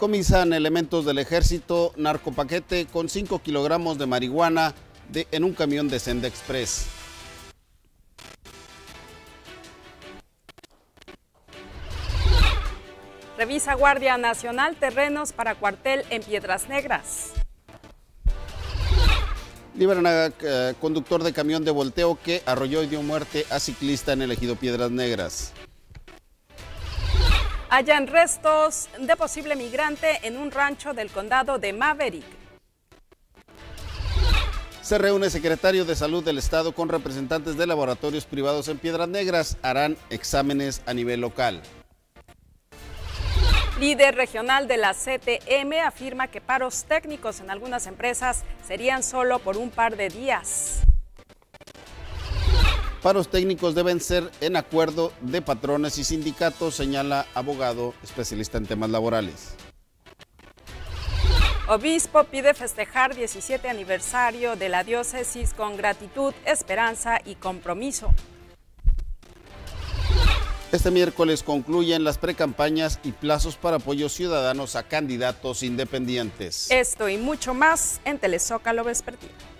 Decomisan elementos del ejército narcopaquete con 5 kilogramos de marihuana de, en un camión de Senda Express. Revisa Guardia Nacional terrenos para cuartel en Piedras Negras. Liberan a eh, conductor de camión de volteo que arrolló y dio muerte a ciclista en el ejido Piedras Negras. Hallan restos de posible migrante en un rancho del condado de Maverick. Se reúne secretario de Salud del Estado con representantes de laboratorios privados en Piedras Negras. Harán exámenes a nivel local. Líder regional de la CTM afirma que paros técnicos en algunas empresas serían solo por un par de días. Paros técnicos deben ser en acuerdo de patrones y sindicatos, señala abogado especialista en temas laborales. Obispo pide festejar 17 aniversario de la diócesis con gratitud, esperanza y compromiso. Este miércoles concluyen las precampañas y plazos para apoyos ciudadanos a candidatos independientes. Esto y mucho más en Telezócalo Vespertino.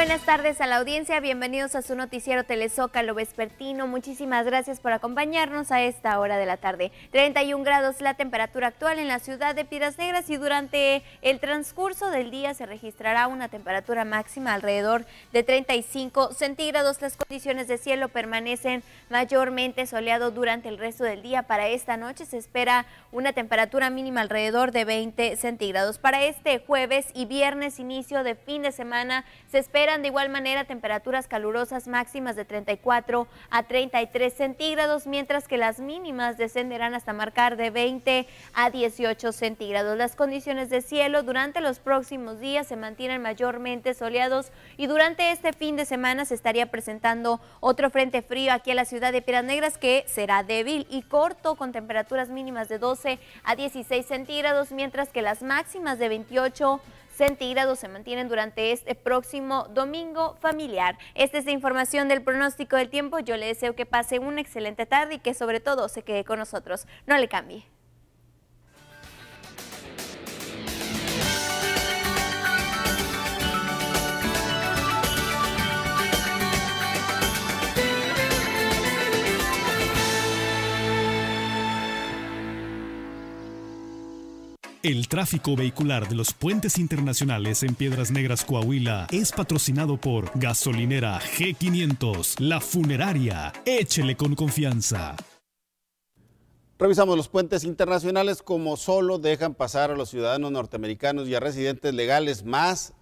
Buenas tardes a la audiencia, bienvenidos a su noticiero Telezócalo Vespertino. Muchísimas gracias por acompañarnos a esta hora de la tarde. 31 grados la temperatura actual en la ciudad de Piedras Negras y durante el transcurso del día se registrará una temperatura máxima alrededor de 35 centígrados. Las condiciones de cielo permanecen mayormente soleado durante el resto del día. Para esta noche se espera una temperatura mínima alrededor de 20 centígrados. Para este jueves y viernes, inicio de fin de semana, se de igual manera temperaturas calurosas máximas de 34 a 33 centígrados, mientras que las mínimas descenderán hasta marcar de 20 a 18 centígrados. Las condiciones de cielo durante los próximos días se mantienen mayormente soleados y durante este fin de semana se estaría presentando otro frente frío aquí en la ciudad de Piedras Negras que será débil y corto con temperaturas mínimas de 12 a 16 centígrados, mientras que las máximas de 28 centígrados se mantienen durante este próximo domingo familiar. Esta es la información del pronóstico del tiempo. Yo le deseo que pase una excelente tarde y que sobre todo se quede con nosotros. No le cambie. El tráfico vehicular de los puentes internacionales en Piedras Negras, Coahuila, es patrocinado por Gasolinera G500, La Funeraria. Échele con confianza. Revisamos los puentes internacionales como solo dejan pasar a los ciudadanos norteamericanos y a residentes legales más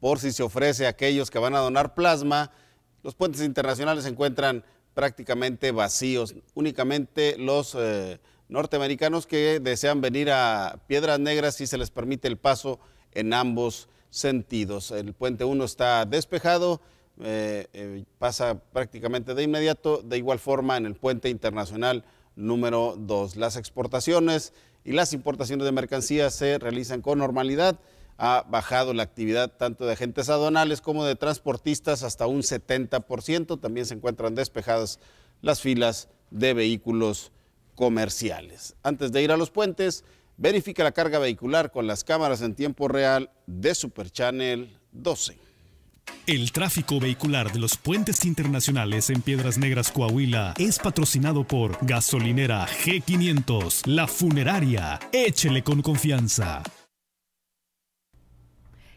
por si se ofrece a aquellos que van a donar plasma. Los puentes internacionales se encuentran prácticamente vacíos. Únicamente los eh, norteamericanos que desean venir a Piedras Negras si se les permite el paso en ambos sentidos. El puente 1 está despejado, eh, eh, pasa prácticamente de inmediato, de igual forma en el puente internacional número 2. Las exportaciones y las importaciones de mercancías se realizan con normalidad. Ha bajado la actividad tanto de agentes aduanales como de transportistas hasta un 70%. También se encuentran despejadas las filas de vehículos comerciales. Antes de ir a los puentes, verifica la carga vehicular con las cámaras en tiempo real de Super Channel 12. El tráfico vehicular de los puentes internacionales en Piedras Negras, Coahuila, es patrocinado por Gasolinera G500, La Funeraria. Échele con confianza.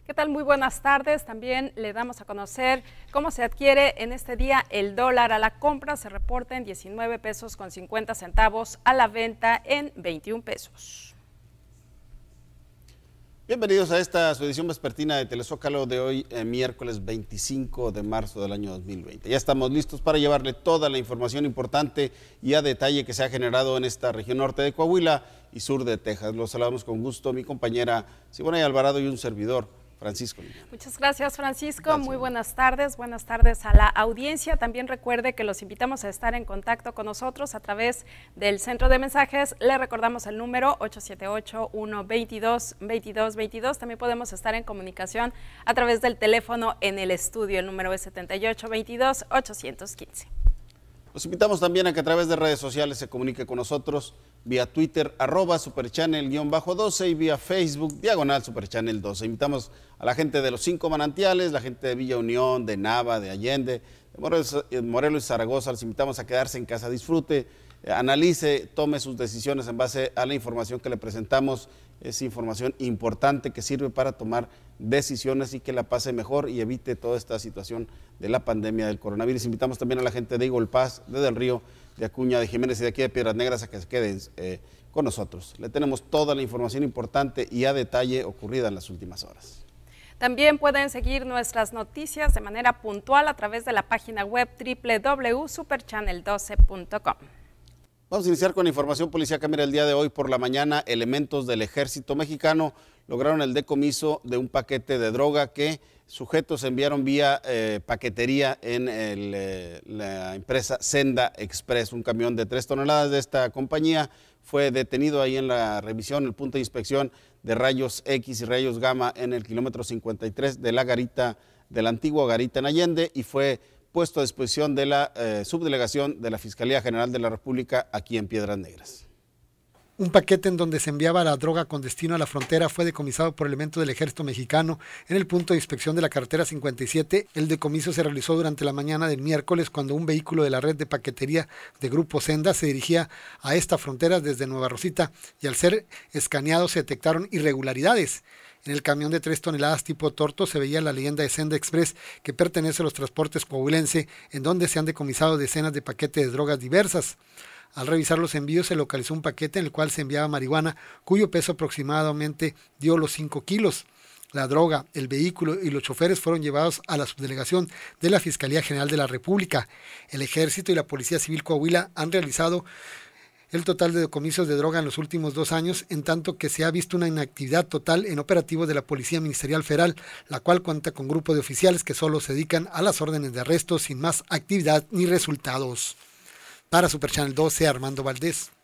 ¿Qué tal? Muy buenas tardes. También le damos a conocer cómo se adquiere en este día el dólar a la compra. Se reporta en 19 pesos con 50 centavos, a la venta en 21 pesos. Bienvenidos a esta su edición vespertina de Telezócalo de hoy, eh, miércoles 25 de marzo del año 2020. Ya estamos listos para llevarle toda la información importante y a detalle que se ha generado en esta región norte de Coahuila y sur de Texas. Los saludamos con gusto mi compañera Siboney Alvarado y un servidor, Francisco. Muchas gracias, Francisco. Muy buenas tardes. Buenas tardes a la audiencia. También recuerde que los invitamos a estar en contacto con nosotros a través del centro de mensajes. Le recordamos el número 878-122-2222. También podemos estar en comunicación a través del teléfono en el estudio. El número es 7822-815. Los invitamos también a que a través de redes sociales se comunique con nosotros vía Twitter, arroba superchannel-12 y vía Facebook, diagonal superchannel 12. Invitamos a la gente de los cinco manantiales, la gente de Villa Unión, de Nava, de Allende, de Morelos, y Zaragoza. Los invitamos a quedarse en casa, disfrute, eh, analice, tome sus decisiones en base a la información que le presentamos. Es información importante que sirve para tomar decisiones y que la pase mejor y evite toda esta situación de la pandemia del coronavirus. Invitamos también a la gente de Eagle Pass, de Del Río, de Acuña, de Jiménez y de aquí de Piedras Negras a que se queden eh, con nosotros. Le tenemos toda la información importante y a detalle ocurrida en las últimas horas. También pueden seguir nuestras noticias de manera puntual a través de la página web www.superchannel12.com. Vamos a iniciar con información policíaca. Mira, el día de hoy por la mañana, elementos del ejército mexicano lograron el decomiso de un paquete de droga que sujetos enviaron vía eh, paquetería en eh, la empresa Senda Express. Un camión de tres toneladas de esta compañía fue detenido ahí en la revisión, el punto de inspección de rayos X y rayos gamma en el kilómetro 53 de la garita, de la antigua garita en Allende y fue puesto a disposición de la eh, subdelegación de la Fiscalía General de la República aquí en Piedras Negras. Un paquete en donde se enviaba la droga con destino a la frontera fue decomisado por elementos del ejército mexicano en el punto de inspección de la carretera 57. El decomiso se realizó durante la mañana del miércoles cuando un vehículo de la red de paquetería de Grupo Senda se dirigía a esta frontera desde Nueva Rosita y al ser escaneado se detectaron irregularidades. En el camión de tres toneladas tipo torto se veía la leyenda de Senda Express que pertenece a los transportes coahuilense en donde se han decomisado decenas de paquetes de drogas diversas. Al revisar los envíos se localizó un paquete en el cual se enviaba marihuana cuyo peso aproximadamente dio los 5 kilos. La droga, el vehículo y los choferes fueron llevados a la subdelegación de la Fiscalía General de la República. El Ejército y la Policía Civil Coahuila han realizado el total de decomisos de droga en los últimos dos años, en tanto que se ha visto una inactividad total en operativos de la Policía Ministerial Federal, la cual cuenta con grupo de oficiales que solo se dedican a las órdenes de arresto sin más actividad ni resultados. Para Super Channel 12, Armando Valdés.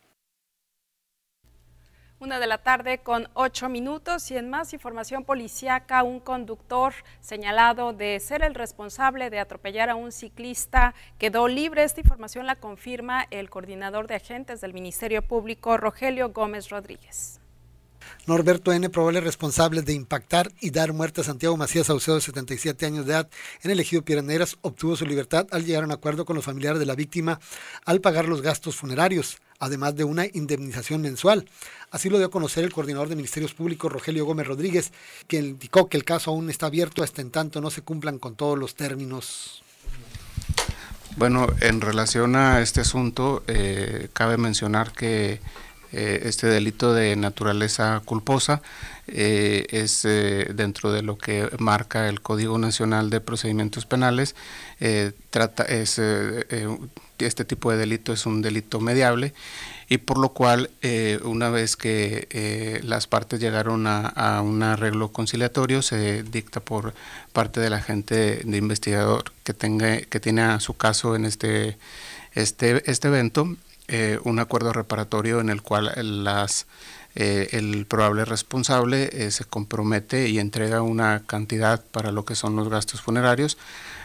Una de la tarde con ocho minutos y en más información policíaca, un conductor señalado de ser el responsable de atropellar a un ciclista quedó libre. Esta información la confirma el coordinador de agentes del Ministerio Público, Rogelio Gómez Rodríguez. Norberto N., probable responsable de impactar y dar muerte a Santiago Macías Saucedo, de 77 años de edad, en el ejido Piedras obtuvo su libertad al llegar a un acuerdo con los familiares de la víctima al pagar los gastos funerarios, además de una indemnización mensual. Así lo dio a conocer el coordinador de Ministerios Públicos, Rogelio Gómez Rodríguez, quien indicó que el caso aún está abierto hasta en tanto no se cumplan con todos los términos. Bueno, en relación a este asunto, eh, cabe mencionar que eh, este delito de naturaleza culposa eh, es eh, dentro de lo que marca el Código Nacional de Procedimientos Penales. trata, es, este tipo de delito es un delito mediable y por lo cual una vez que las partes llegaron a, un arreglo conciliatorio se dicta por parte del agente de investigador que tenga que tiene su caso en este este este evento eh, un acuerdo reparatorio en el cual las, eh, el probable responsable eh, se compromete y entrega una cantidad para lo que son los gastos funerarios,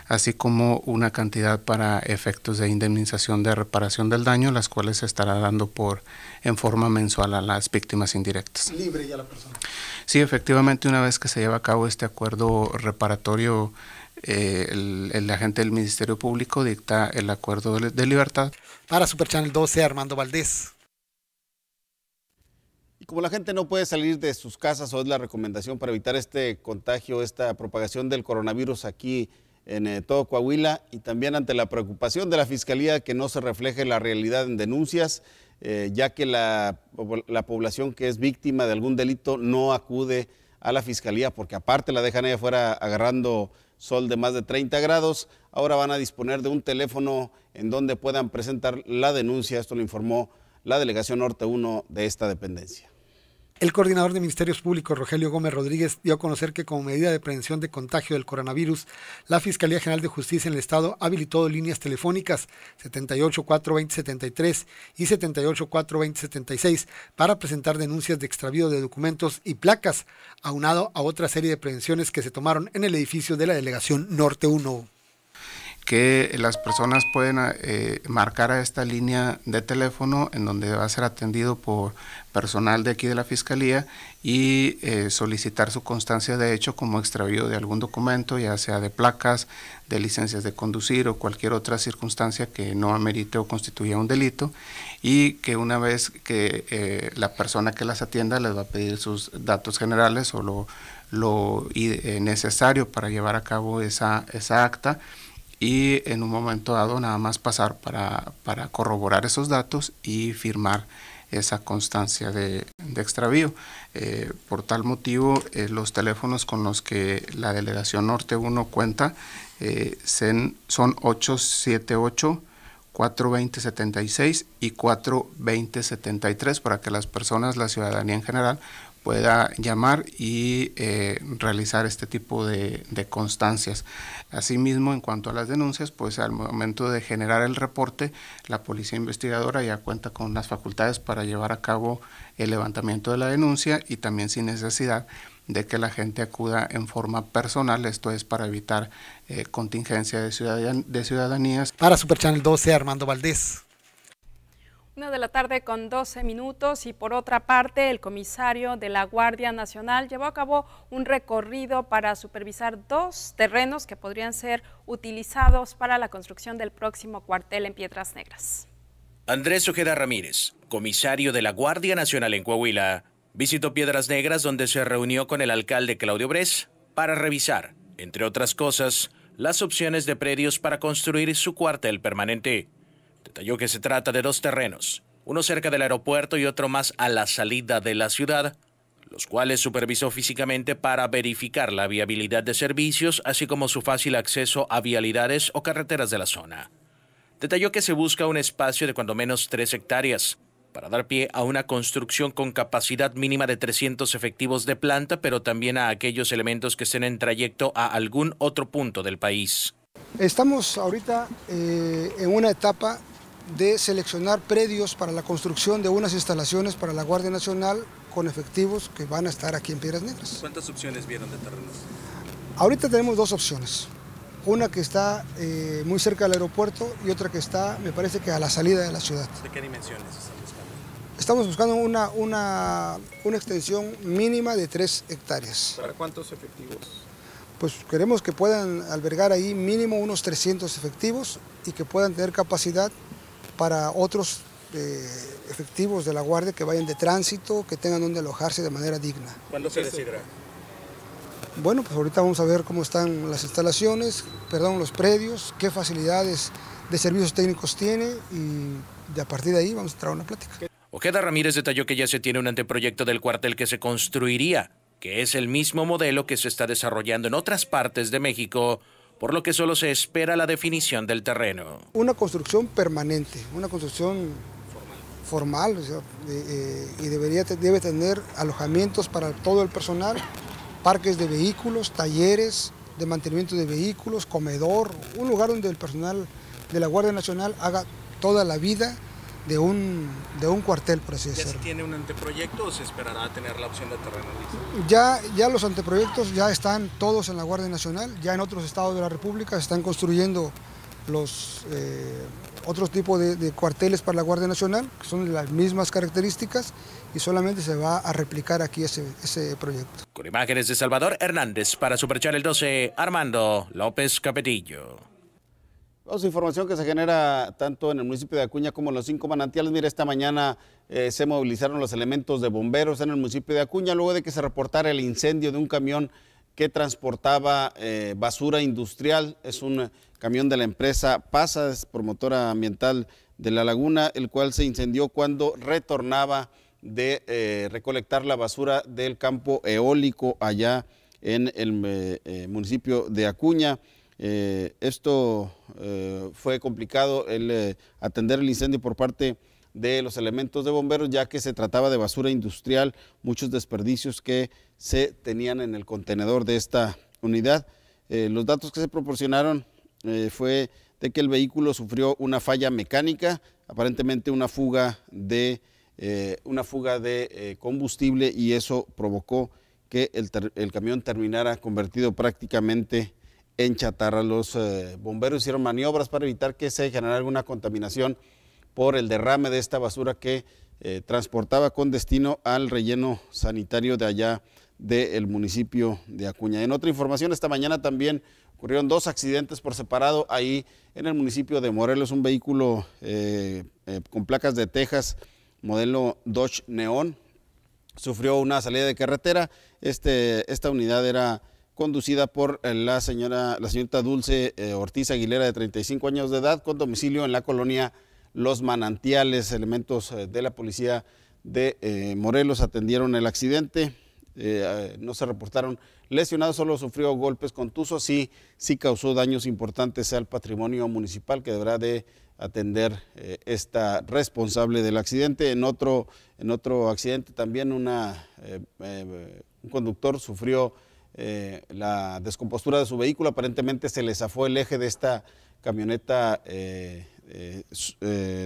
así como una cantidad para efectos de indemnización de reparación del daño, las cuales se estará dando por en forma mensual a las víctimas indirectas. Libre ya la persona. Sí, efectivamente, una vez que se lleva a cabo este acuerdo reparatorio, el, agente del Ministerio Público dicta el acuerdo de libertad para Super Channel 12, Armando Valdés. Y como la gente no puede salir de sus casas, o es la recomendación para evitar este contagio, esta propagación del coronavirus aquí en eh, todo Coahuila, y también ante la preocupación de la Fiscalía que no se refleje la realidad en denuncias, eh, ya que la, la población que es víctima de algún delito no acude a la Fiscalía, porque aparte la dejan ahí afuera agarrando sol de más de 30 grados. Ahora van a disponer de un teléfono en donde puedan presentar la denuncia. Esto lo informó la Delegación Norte 1 de esta dependencia. El coordinador de Ministerios Públicos, Rogelio Gómez Rodríguez, dio a conocer que como medida de prevención de contagio del coronavirus, la Fiscalía General de Justicia en el Estado habilitó líneas telefónicas 78-420-73 y 78-420-76 para presentar denuncias de extravío de documentos y placas, aunado a otra serie de prevenciones que se tomaron en el edificio de la Delegación Norte 1 que las personas pueden eh, marcar a esta línea de teléfono en donde va a ser atendido por personal de aquí de la Fiscalía y eh, solicitar su constancia de hecho como extravío de algún documento, ya sea de placas, de licencias de conducir o cualquier otra circunstancia que no amerite o constituya un delito y que una vez que eh, la persona que las atienda les va a pedir sus datos generales o lo, lo necesario para llevar a cabo esa, esa acta, y en un momento dado nada más pasar para, para corroborar esos datos y firmar esa constancia de, de extravío. Eh, por tal motivo, eh, los teléfonos con los que la Delegación Norte 1 cuenta eh, son 878 420-76 y 420-73 para que las personas, la ciudadanía en general, pueda llamar y eh, realizar este tipo de, constancias. Asimismo, en cuanto a las denuncias, pues al momento de generar el reporte, la policía investigadora ya cuenta con las facultades para llevar a cabo el levantamiento de la denuncia y también sin necesidad de que la gente acuda en forma personal, esto es para evitar eh, contingencia de, de ciudadanías. Para Super Channel 12, Armando Valdés. Una de la tarde con 12 minutos y por otra parte el comisario de la Guardia Nacional llevó a cabo un recorrido para supervisar dos terrenos que podrían ser utilizados para la construcción del próximo cuartel en Piedras Negras. Andrés Ojeda Ramírez, comisario de la Guardia Nacional en Coahuila, visitó Piedras Negras donde se reunió con el alcalde Claudio Bres para revisar, entre otras cosas, las opciones de predios para construir su cuartel permanente. Detalló que se trata de dos terrenos, uno cerca del aeropuerto y otro más a la salida de la ciudad, los cuales supervisó físicamente para verificar la viabilidad de servicios, así como su fácil acceso a vialidades o carreteras de la zona. Detalló que se busca un espacio de cuando menos tres hectáreas, para dar pie a una construcción con capacidad mínima de 300 efectivos de planta, pero también a aquellos elementos que estén en trayecto a algún otro punto del país. Estamos ahorita eh, en una etapa de seleccionar predios para la construcción de unas instalaciones para la Guardia Nacional con efectivos que van a estar aquí en Piedras Negras. ¿Cuántas opciones vieron de terrenos? Ahorita tenemos dos opciones. Una que está eh, muy cerca del aeropuerto y otra que está, me parece que a la salida de la ciudad. ¿De qué dimensiones están buscando? Estamos buscando una, una, una extensión mínima de tres hectáreas. ¿Para cuántos efectivos? Pues queremos que puedan albergar ahí mínimo unos 300 efectivos y que puedan tener capacidad para otros eh, efectivos de la Guardia que vayan de tránsito, que tengan donde alojarse de manera digna. ¿Cuándo se decidirá? Bueno, pues ahorita vamos a ver cómo están las instalaciones, perdón, los predios, qué facilidades de servicios técnicos tiene y de a partir de ahí vamos a entrar a una plática. Ojeda Ramírez detalló que ya se tiene un anteproyecto del cuartel que se construiría, que es el mismo modelo que se está desarrollando en otras partes de México por lo que solo se espera la definición del terreno. Una construcción permanente, una construcción formal, eh, y debería, debe tener alojamientos para todo el personal, parques de vehículos, talleres de mantenimiento de vehículos, comedor, un lugar donde el personal de la Guardia Nacional haga toda la vida de un, de un cuartel, por así decirlo. ¿Ya tiene un anteproyecto o se esperará a tener la opción de terreno Ya, ya los anteproyectos ya están todos en la Guardia Nacional, ya en otros estados de la República se están construyendo los eh, otros tipos de, cuarteles para la Guardia Nacional, que son de las mismas características, y solamente se va a replicar aquí ese, ese proyecto. Con imágenes de Salvador Hernández para el 12, Armando López Capetillo. Vamos información que se genera tanto en el municipio de Acuña como en los cinco manantiales. Mira, esta mañana eh, se movilizaron los elementos de bomberos en el municipio de Acuña luego de que se reportara el incendio de un camión que transportaba eh, basura industrial. Es un camión de la empresa Pasa, es promotora ambiental de la laguna, el cual se incendió cuando retornaba de eh, recolectar la basura del campo eólico allá en el municipio de Acuña. Eh, esto eh, fue complicado el eh, atender el incendio por parte de los elementos de bomberos, ya que se trataba de basura industrial, muchos desperdicios que se tenían en el contenedor de esta unidad. Los datos que se proporcionaron fue de que el vehículo sufrió una falla mecánica, aparentemente una fuga de, una fuga de combustible y eso provocó que el, el, camión terminara convertido prácticamente en chatarra. Los bomberos hicieron maniobras para evitar que se generara alguna contaminación por el derrame de esta basura que transportaba con destino al relleno sanitario de allá del municipio de Acuña. En otra información, esta mañana también ocurrieron dos accidentes por separado ahí en el municipio de Morelos. Un vehículo eh, eh, con placas de Texas, modelo Dodge Neon, sufrió una salida de carretera. Este, esta unidad era conducida por la señora, la señorita Dulce eh, Ortiz Aguilera, de 35 años de edad, con domicilio en la colonia Los Manantiales. Elementos de la policía de Morelos atendieron el accidente. Eh, no se reportaron lesionados, solo sufrió golpes contusos, sí, sí causó daños importantes al patrimonio municipal que deberá de atender eh, esta responsable del accidente. En otro, en otro accidente también una, eh, un conductor sufrió la descompostura de su vehículo, aparentemente se le zafó el eje de esta camioneta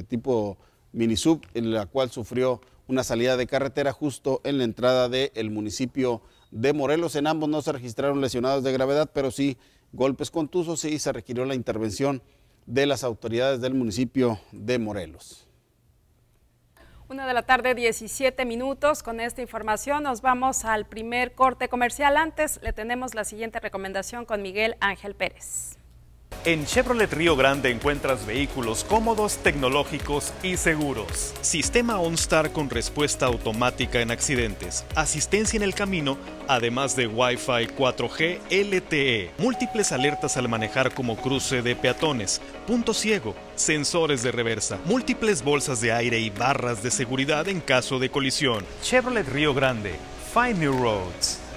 tipo mini sub, en la cual sufrió una salida de carretera justo en la entrada del municipio de Morelos. En ambos no se registraron lesionados de gravedad, pero sí golpes contusos y se requirió la intervención de las autoridades del municipio de Morelos. Una de la tarde, 17 minutos. Con esta información nos vamos al primer corte comercial. Antes le tenemos la siguiente recomendación con Miguel Ángel Pérez. En Chevrolet Río Grande encuentras vehículos cómodos, tecnológicos y seguros. Sistema OnStar con respuesta automática en accidentes, asistencia en el camino, además de Wi-Fi 4G LTE, múltiples alertas al manejar como cruce de peatones, punto ciego, sensores de reversa, múltiples bolsas de aire y barras de seguridad en caso de colisión. Chevrolet Río Grande. Find New Roads.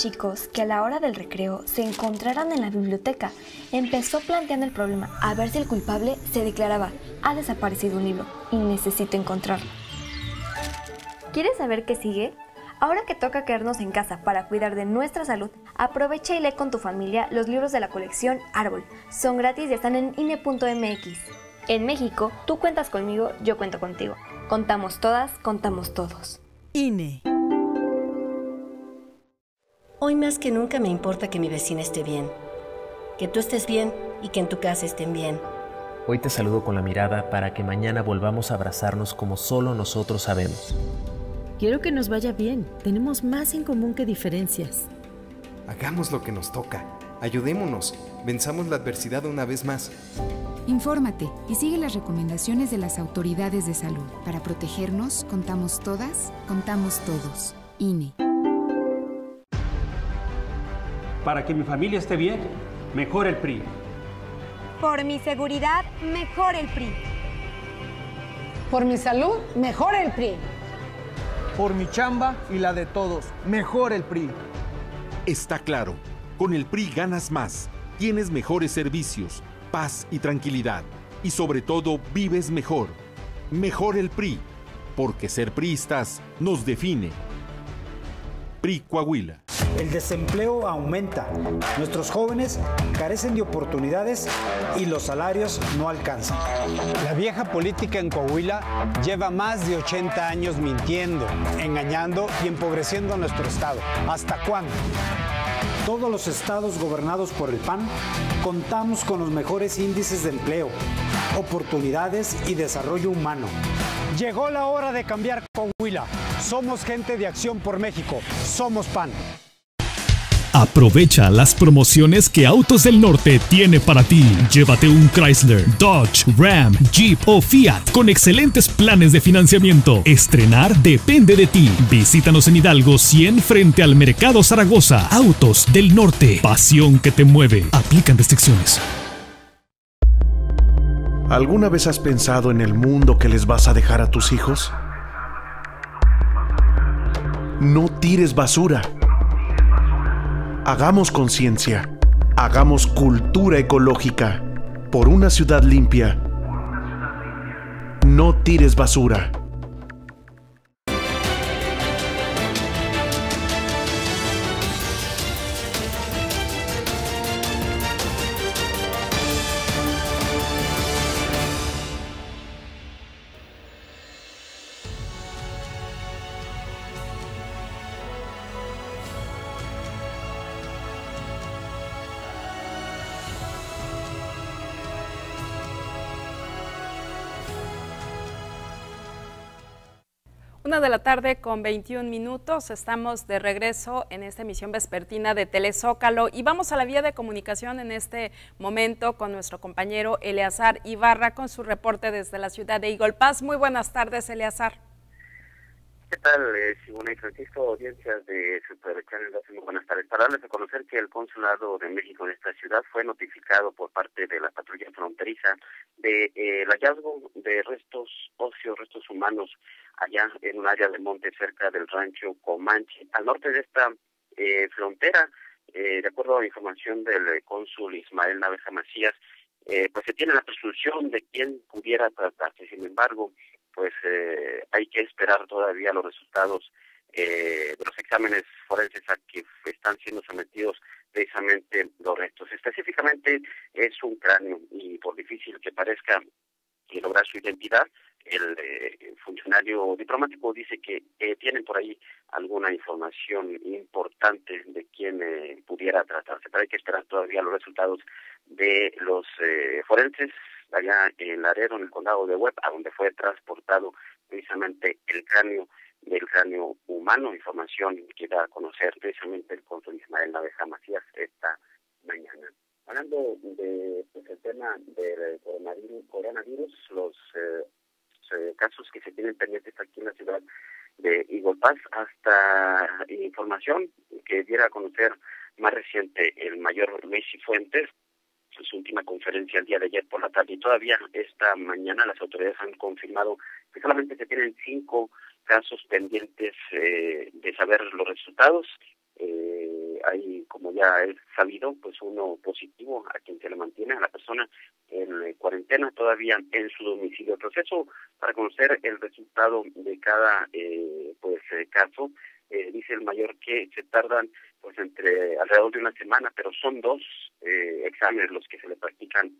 Chicos que a la hora del recreo se encontraran en la biblioteca. Empezó planteando el problema a ver si el culpable se declaraba, ha desaparecido un libro y necesito encontrarlo. ¿Quieres saber qué sigue? Ahora que toca quedarnos en casa para cuidar de nuestra salud, aprovecha y lee con tu familia los libros de la colección Árbol. Son gratis y están en INE.mx. En México, tú cuentas conmigo, yo cuento contigo. Contamos todas, contamos todos. INE. Hoy más que nunca me importa que mi vecina esté bien, que tú estés bien y que en tu casa estén bien. Hoy te saludo con la mirada para que mañana volvamos a abrazarnos como solo nosotros sabemos. Quiero que nos vaya bien. Tenemos más en común que diferencias. Hagamos lo que nos toca. Ayudémonos. Venzamos la adversidad una vez más. Infórmate y sigue las recomendaciones de las autoridades de salud. Para protegernos, contamos todas, contamos todos. INE. Para que mi familia esté bien, mejor el PRI. Por mi seguridad, mejor el PRI. Por mi salud, mejor el PRI. Por mi chamba y la de todos, mejor el PRI. Está claro, con el PRI ganas más, tienes mejores servicios, paz y tranquilidad, y sobre todo vives mejor. Mejor el PRI, porque ser priistas nos define. PRI Coahuila. El desempleo aumenta, nuestros jóvenes carecen de oportunidades y los salarios no alcanzan. La vieja política en Coahuila lleva más de 80 años mintiendo, engañando y empobreciendo a nuestro estado. ¿Hasta cuándo? Todos los estados gobernados por el PAN contamos con los mejores índices de empleo, oportunidades y desarrollo humano. Llegó la hora de cambiar Coahuila. Somos gente de acción por México. Somos PAN. Aprovecha las promociones que Autos del Norte tiene para ti. Llévate un Chrysler, Dodge, Ram, Jeep o Fiat con excelentes planes de financiamiento. Estrenar depende de ti. Visítanos en Hidalgo 100 frente al Mercado Zaragoza. Autos del Norte. Pasión que te mueve. Aplican restricciones. ¿Alguna vez has pensado en el mundo que les vas a dejar a tus hijos? No tires basura. Hagamos conciencia. Hagamos cultura ecológica. Por una ciudad limpia. No tires basura. Una de la tarde con 21 minutos. Estamos de regreso en esta emisión vespertina de Telezócalo y vamos a la vía de comunicación en este momento con nuestro compañero Eleazar Ibarra con su reporte desde la ciudad de Pass. Muy buenas tardes, Eleazar. ¿Qué tal, eh, Simona y Francisco? Audiencias de Super Channel, buenas tardes. Para darles a conocer que el Consulado de México en esta ciudad fue notificado por parte de la patrulla fronteriza de eh, hallazgo de restos óseos, restos humanos, allá en un área de monte cerca del rancho Comanche, al norte de esta eh, frontera. Eh, de acuerdo a la información del eh, cónsul Ismael Naveja Macías, eh, pues se tiene la presunción de quién pudiera tratarse. Sin embargo, pues eh, hay que esperar todavía los resultados eh, de los exámenes forenses a que están siendo sometidos precisamente los restos. Específicamente es un cráneo y por difícil que parezca que lograr su identidad, el eh, funcionario diplomático dice que eh, tienen por ahí alguna información importante de quién eh, pudiera tratarse, pero hay que esperar todavía los resultados de los eh, forenses allá en Laredo, en el condado de Webb, a donde fue transportado precisamente el cráneo del cráneo humano, información que da a conocer precisamente el cónsul Ismael Naveja Macías esta mañana. Hablando de pues, tema del coronavirus, coronavirus los eh, eh, casos que se tienen pendientes aquí en la ciudad de Eagle Pass, hasta información que diera a conocer más reciente el mayor Luis Fuentes, en su última conferencia el día de ayer por la tarde y todavía esta mañana las autoridades han confirmado que solamente se tienen cinco casos pendientes eh, de saber los resultados. Eh, hay, como ya es sabido, pues uno positivo a quien se le mantiene a la persona en cuarentena todavía en su domicilio. El proceso para conocer el resultado de cada eh, pues caso dice el mayor que se tardan pues entre alrededor de una semana, pero son dos eh, exámenes los que se le practican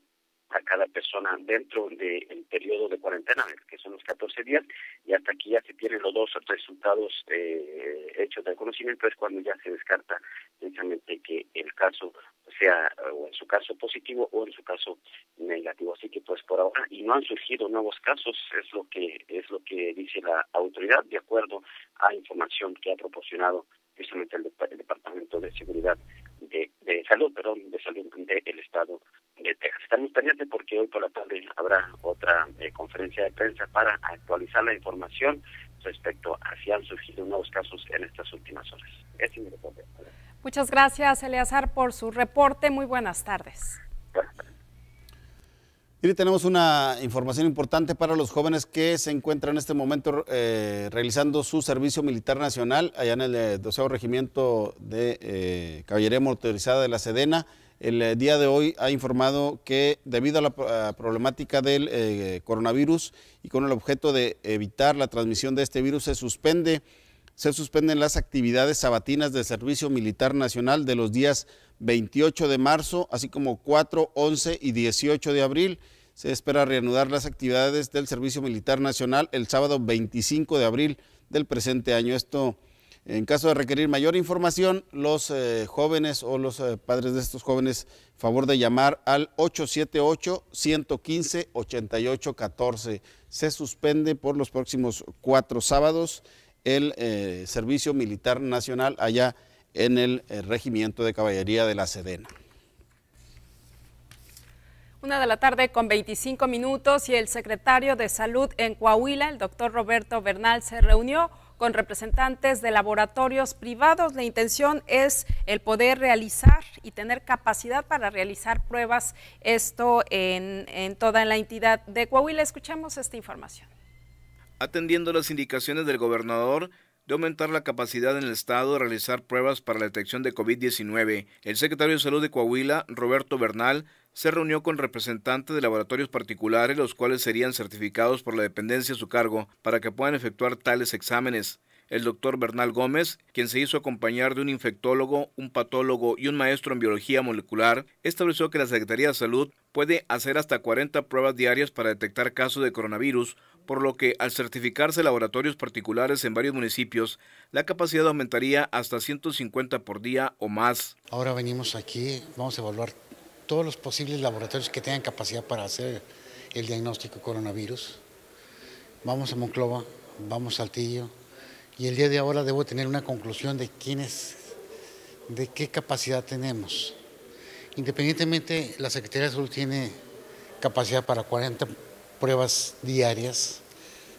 a cada persona dentro del periodo de cuarentena, que son los 14 días, y hasta aquí ya se tienen los dos resultados eh, hechos de conocimiento, es cuando ya se descarta precisamente que el caso sea, o en su caso positivo o en su caso negativo. Así que pues por ahora, y no han surgido nuevos casos, es lo que, es lo que dice la autoridad, de acuerdo a información que ha proporcionado precisamente el, el Departamento de Seguridad de, de Salud, perdón, de Salud del Estado de Texas. Estamos pendientes porque hoy por la tarde habrá otra eh, conferencia de prensa para actualizar la información respecto a si han surgido nuevos casos en estas últimas horas. Ese es mi reporte. Muchas gracias, Eleazar, por su reporte. Muy buenas tardes. Y tenemos una información importante para los jóvenes que se encuentran en este momento eh, realizando su servicio militar nacional allá en el eh, 12 Regimiento de eh, Caballería Motorizada de la Sedena. El eh, día de hoy ha informado que debido a la problemática del eh, coronavirus y con el objeto de evitar la transmisión de este virus se suspende se suspenden las actividades sabatinas del Servicio Militar Nacional de los días 28 de marzo, así como 4, 11 y 18 de abril. Se espera reanudar las actividades del Servicio Militar Nacional el sábado 25 de abril del presente año. Esto, en caso de requerir mayor información, los eh, jóvenes o los eh, padres de estos jóvenes, favor de llamar al 878-115-8814. Se suspende por los próximos cuatro sábados el eh, Servicio Militar Nacional allá en el eh, Regimiento de Caballería de la Sedena. Una de la tarde con 25 minutos y el secretario de Salud en Coahuila, el doctor Roberto Bernal, se reunió con representantes de laboratorios privados. La intención es el poder realizar y tener capacidad para realizar pruebas, esto en, en toda la entidad de Coahuila. Escuchemos esta información. Atendiendo las indicaciones del gobernador, de aumentar la capacidad en el Estado de realizar pruebas para la detección de COVID-19. El secretario de Salud de Coahuila, Roberto Bernal, se reunió con representantes de laboratorios particulares, los cuales serían certificados por la dependencia a su cargo para que puedan efectuar tales exámenes. El doctor Bernal Gómez, quien se hizo acompañar de un infectólogo, un patólogo y un maestro en biología molecular, estableció que la Secretaría de Salud puede hacer hasta 40 pruebas diarias para detectar casos de coronavirus, por lo que al certificarse laboratorios particulares en varios municipios, la capacidad aumentaría hasta 150 por día o más. Ahora venimos aquí, vamos a evaluar todos los posibles laboratorios que tengan capacidad para hacer el diagnóstico coronavirus. Vamos a Monclova, vamos a Saltillo y el día de ahora debo tener una conclusión de quiénes, de qué capacidad tenemos. Independientemente, la Secretaría de Salud tiene capacidad para 40 pruebas diarias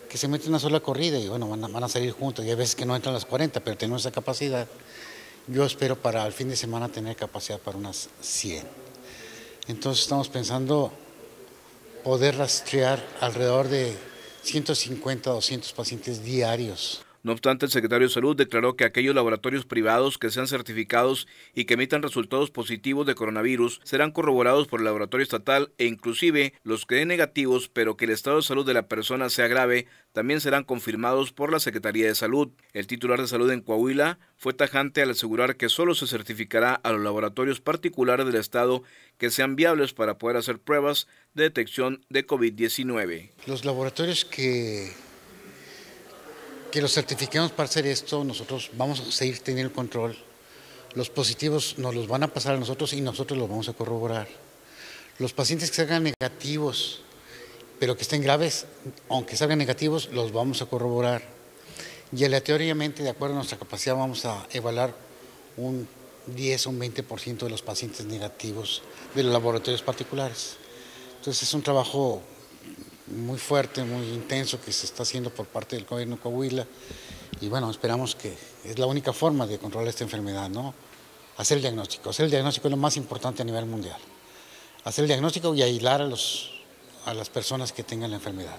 que se meten en una sola corrida y bueno, van a, van a salir juntos y hay veces que no entran las 40, pero tenemos esa capacidad. Yo espero para el fin de semana tener capacidad para unas 100. Entonces estamos pensando poder rastrear alrededor de 150 200 pacientes diarios. No obstante, el secretario de Salud declaró que aquellos laboratorios privados que sean certificados y que emitan resultados positivos de coronavirus serán corroborados por el laboratorio estatal e inclusive los que den negativos pero que el estado de salud de la persona sea grave también serán confirmados por la Secretaría de Salud. El titular de salud en Coahuila fue tajante al asegurar que solo se certificará a los laboratorios particulares del estado que sean viables para poder hacer pruebas de detección de COVID-19. Los laboratorios que que los certifiquemos para hacer esto, nosotros vamos a seguir teniendo el control. Los positivos nos los van a pasar a nosotros y nosotros los vamos a corroborar. Los pacientes que salgan negativos, pero que estén graves, aunque salgan negativos, los vamos a corroborar. Y aleatoriamente, de acuerdo a nuestra capacidad, vamos a evaluar un 10 o un 20% de los pacientes negativos de los laboratorios particulares. Entonces es un trabajo muy fuerte, muy intenso que se está haciendo por parte del gobierno de Coahuila y bueno, esperamos que es la única forma de controlar esta enfermedad, ¿no? Hacer el diagnóstico. Hacer el diagnóstico es lo más importante a nivel mundial. Hacer el diagnóstico y aislar a, los, a las personas que tengan la enfermedad.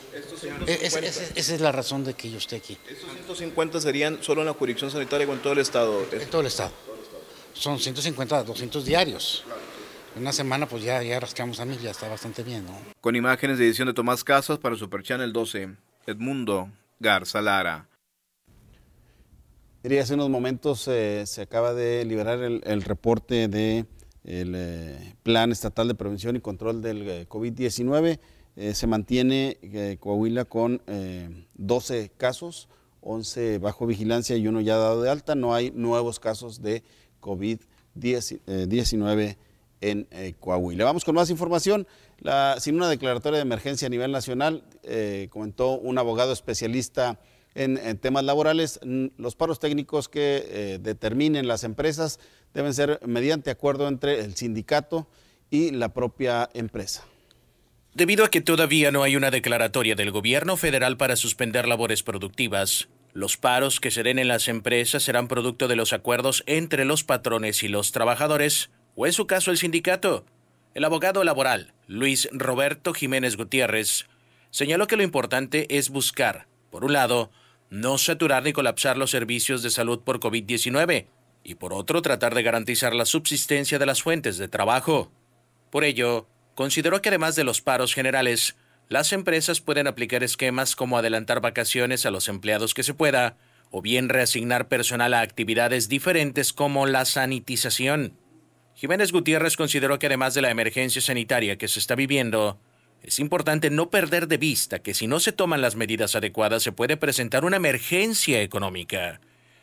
E, esa es la razón de que yo esté aquí. ¿Estos 150 serían solo en la jurisdicción sanitaria o en todo el Estado? En todo el Estado. Son 150 a 200 diarios una semana pues ya, ya rastreamos a mí, ya está bastante bien, ¿no? Con imágenes de edición de Tomás Casas para Super Channel 12, Edmundo Garza Lara. Mire, hace unos momentos eh, se acaba de liberar el, reporte del de eh, Plan Estatal de Prevención y Control del eh, COVID-19. se mantiene Coahuila con 12 casos, 11 bajo vigilancia y uno ya dado de alta. No hay nuevos casos de COVID-19 en eh, Coahuila. Vamos con más información. sin una declaratoria de emergencia a nivel nacional, eh, comentó un abogado especialista en, temas laborales, los paros técnicos que eh, determinen las empresas deben ser mediante acuerdo entre el sindicato y la propia empresa. Debido a que todavía no hay una declaratoria del gobierno federal para suspender labores productivas, los paros que se den en las empresas serán producto de los acuerdos entre los patrones y los trabajadores, o en su caso el sindicato. El abogado laboral, Luis Roberto Jiménez Gutiérrez, señaló que lo importante es buscar, por un lado, no saturar ni colapsar los servicios de salud por COVID-19 y por otro tratar de garantizar la subsistencia de las fuentes de trabajo. Por ello, consideró que además de los paros generales, las empresas pueden aplicar esquemas como adelantar vacaciones a los empleados que se pueda, o bien reasignar personal a actividades diferentes como la sanitización. Jiménez Gutiérrez consideró que además de la emergencia sanitaria que se está viviendo, es importante no perder de vista que si no se toman las medidas adecuadas se puede presentar una emergencia económica.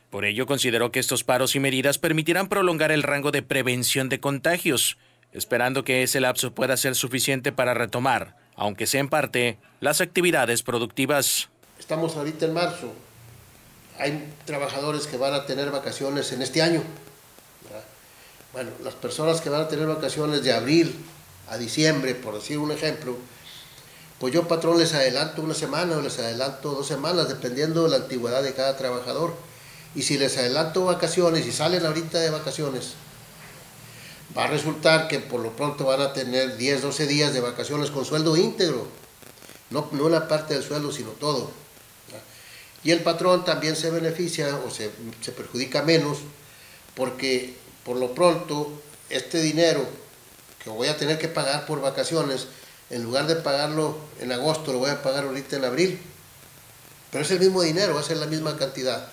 Por ello consideró que estos paros y medidas permitirán prolongar el rango de prevención de contagios, esperando que ese lapso pueda ser suficiente para retomar, aunque sea en parte, las actividades productivas. Estamos ahorita en marzo. Hay trabajadores que van a tener vacaciones en este año Bueno, las personas que van a tener vacaciones de abril a diciembre, por decir un ejemplo, pues yo patrón les adelanto una semana o les adelanto dos semanas, dependiendo de la antigüedad de cada trabajador. Y si les adelanto vacaciones y salen ahorita de vacaciones, va a resultar que por lo pronto van a tener 10, 12 días de vacaciones con sueldo íntegro. No, no una parte del sueldo, sino todo. Y el patrón también se beneficia o se, se perjudica menos porque por lo pronto este dinero que voy a tener que pagar por vacaciones, en lugar de pagarlo en agosto, lo voy a pagar ahorita en abril. Pero es el mismo dinero, va a ser la misma cantidad.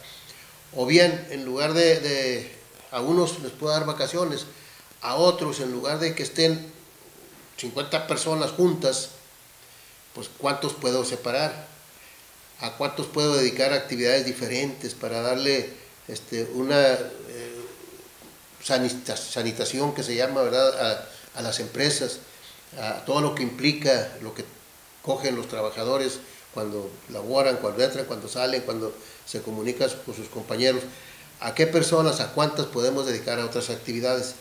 O bien, en lugar de, a unos les puedo dar vacaciones, a otros, en lugar de que estén 50 personas juntas, pues cuántos puedo separar, a cuántos puedo dedicar actividades diferentes para darle este, una sanitación que se llama, ¿verdad? A, las empresas a todo lo que implica lo que cogen los trabajadores cuando laboran, cuando entran, cuando salen, cuando se comunican con sus compañeros, a qué personas, a cuántas podemos dedicar a otras actividades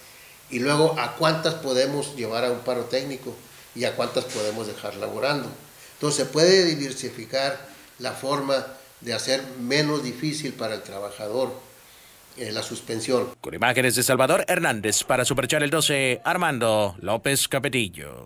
y luego a cuántas podemos llevar a un paro técnico y a cuántas podemos dejar laborando. Entonces se puede diversificar la forma de hacer menos difícil para el trabajador eh, la suspensión. Con imágenes de Salvador Hernández para Superchar el 12, Armando López Capetillo.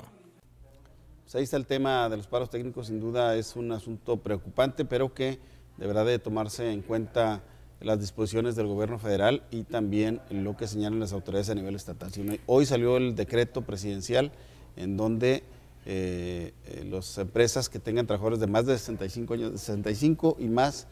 Pues ahí está el tema de los paros técnicos, sin duda es un asunto preocupante, pero que deberá de tomarse en cuenta las disposiciones del gobierno federal y también lo que señalan las autoridades a nivel estatal. Hoy salió el decreto presidencial en donde eh, eh, las empresas que tengan trabajadores de más de 65 años, 65 y más,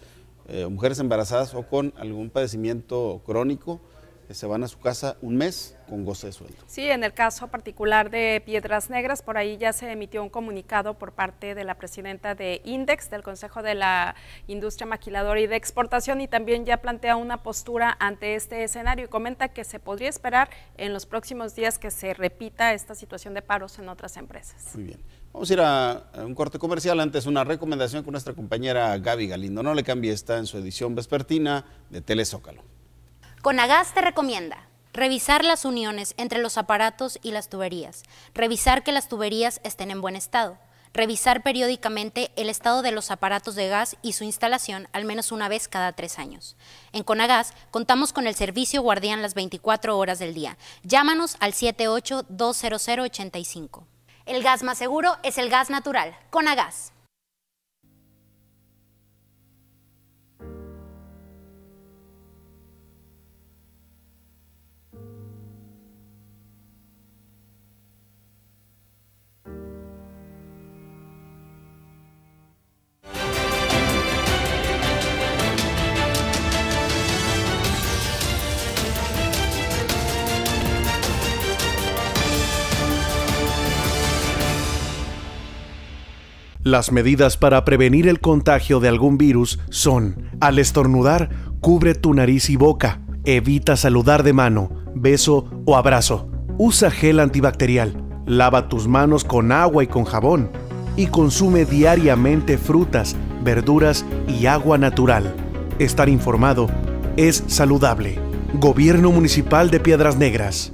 eh, mujeres embarazadas o con algún padecimiento crónico que se van a su casa un mes con goce de sueldo. Sí, en el caso particular de Piedras Negras, por ahí ya se emitió un comunicado por parte de la presidenta de INDEX, del Consejo de la Industria Maquiladora y de Exportación, y también ya plantea una postura ante este escenario y comenta que se podría esperar en los próximos días que se repita esta situación de paros en otras empresas. Muy bien. Vamos a ir a, un corte comercial. Antes, una recomendación con nuestra compañera Gaby Galindo. No le cambie, esta en su edición vespertina de Telezócalo. Conagas te recomienda revisar las uniones entre los aparatos y las tuberías, revisar que las tuberías estén en buen estado, revisar periódicamente el estado de los aparatos de gas y su instalación al menos una vez cada tres años. En Conagas contamos con el servicio guardián las 24 horas del día. Llámanos al 78-20085. El gas más seguro es el gas natural. Conagas. Las medidas para prevenir el contagio de algún virus son, al estornudar, cubre tu nariz y boca, evita saludar de mano, beso o abrazo, usa gel antibacterial, lava tus manos con agua y con jabón, y consume diariamente frutas, verduras y agua natural. Estar informado es saludable. Gobierno Municipal de Piedras Negras.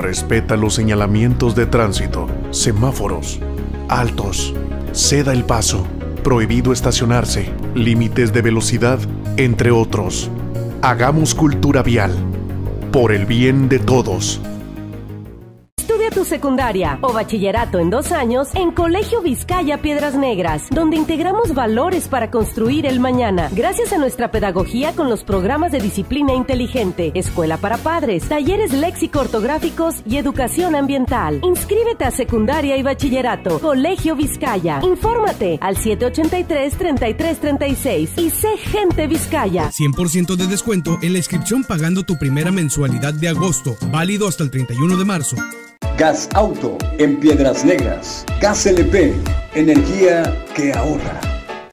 Respeta los señalamientos de tránsito, semáforos, altos, ceda el paso, prohibido estacionarse, límites de velocidad, entre otros. Hagamos cultura vial, por el bien de todos Tu secundaria o bachillerato en dos años en Colegio Vizcaya Piedras Negras, donde integramos valores para construir el mañana. Gracias a nuestra pedagogía con los programas de disciplina inteligente, escuela para padres, talleres léxico-ortográficos y educación ambiental. Inscríbete a secundaria y bachillerato. Colegio Vizcaya. Infórmate al 783-3336 y sé gente Vizcaya. 100% de descuento en la inscripción pagando tu primera mensualidad de agosto, válido hasta el 31 de marzo. Gas Auto en Piedras Negras. Gas LP, energía que ahorra.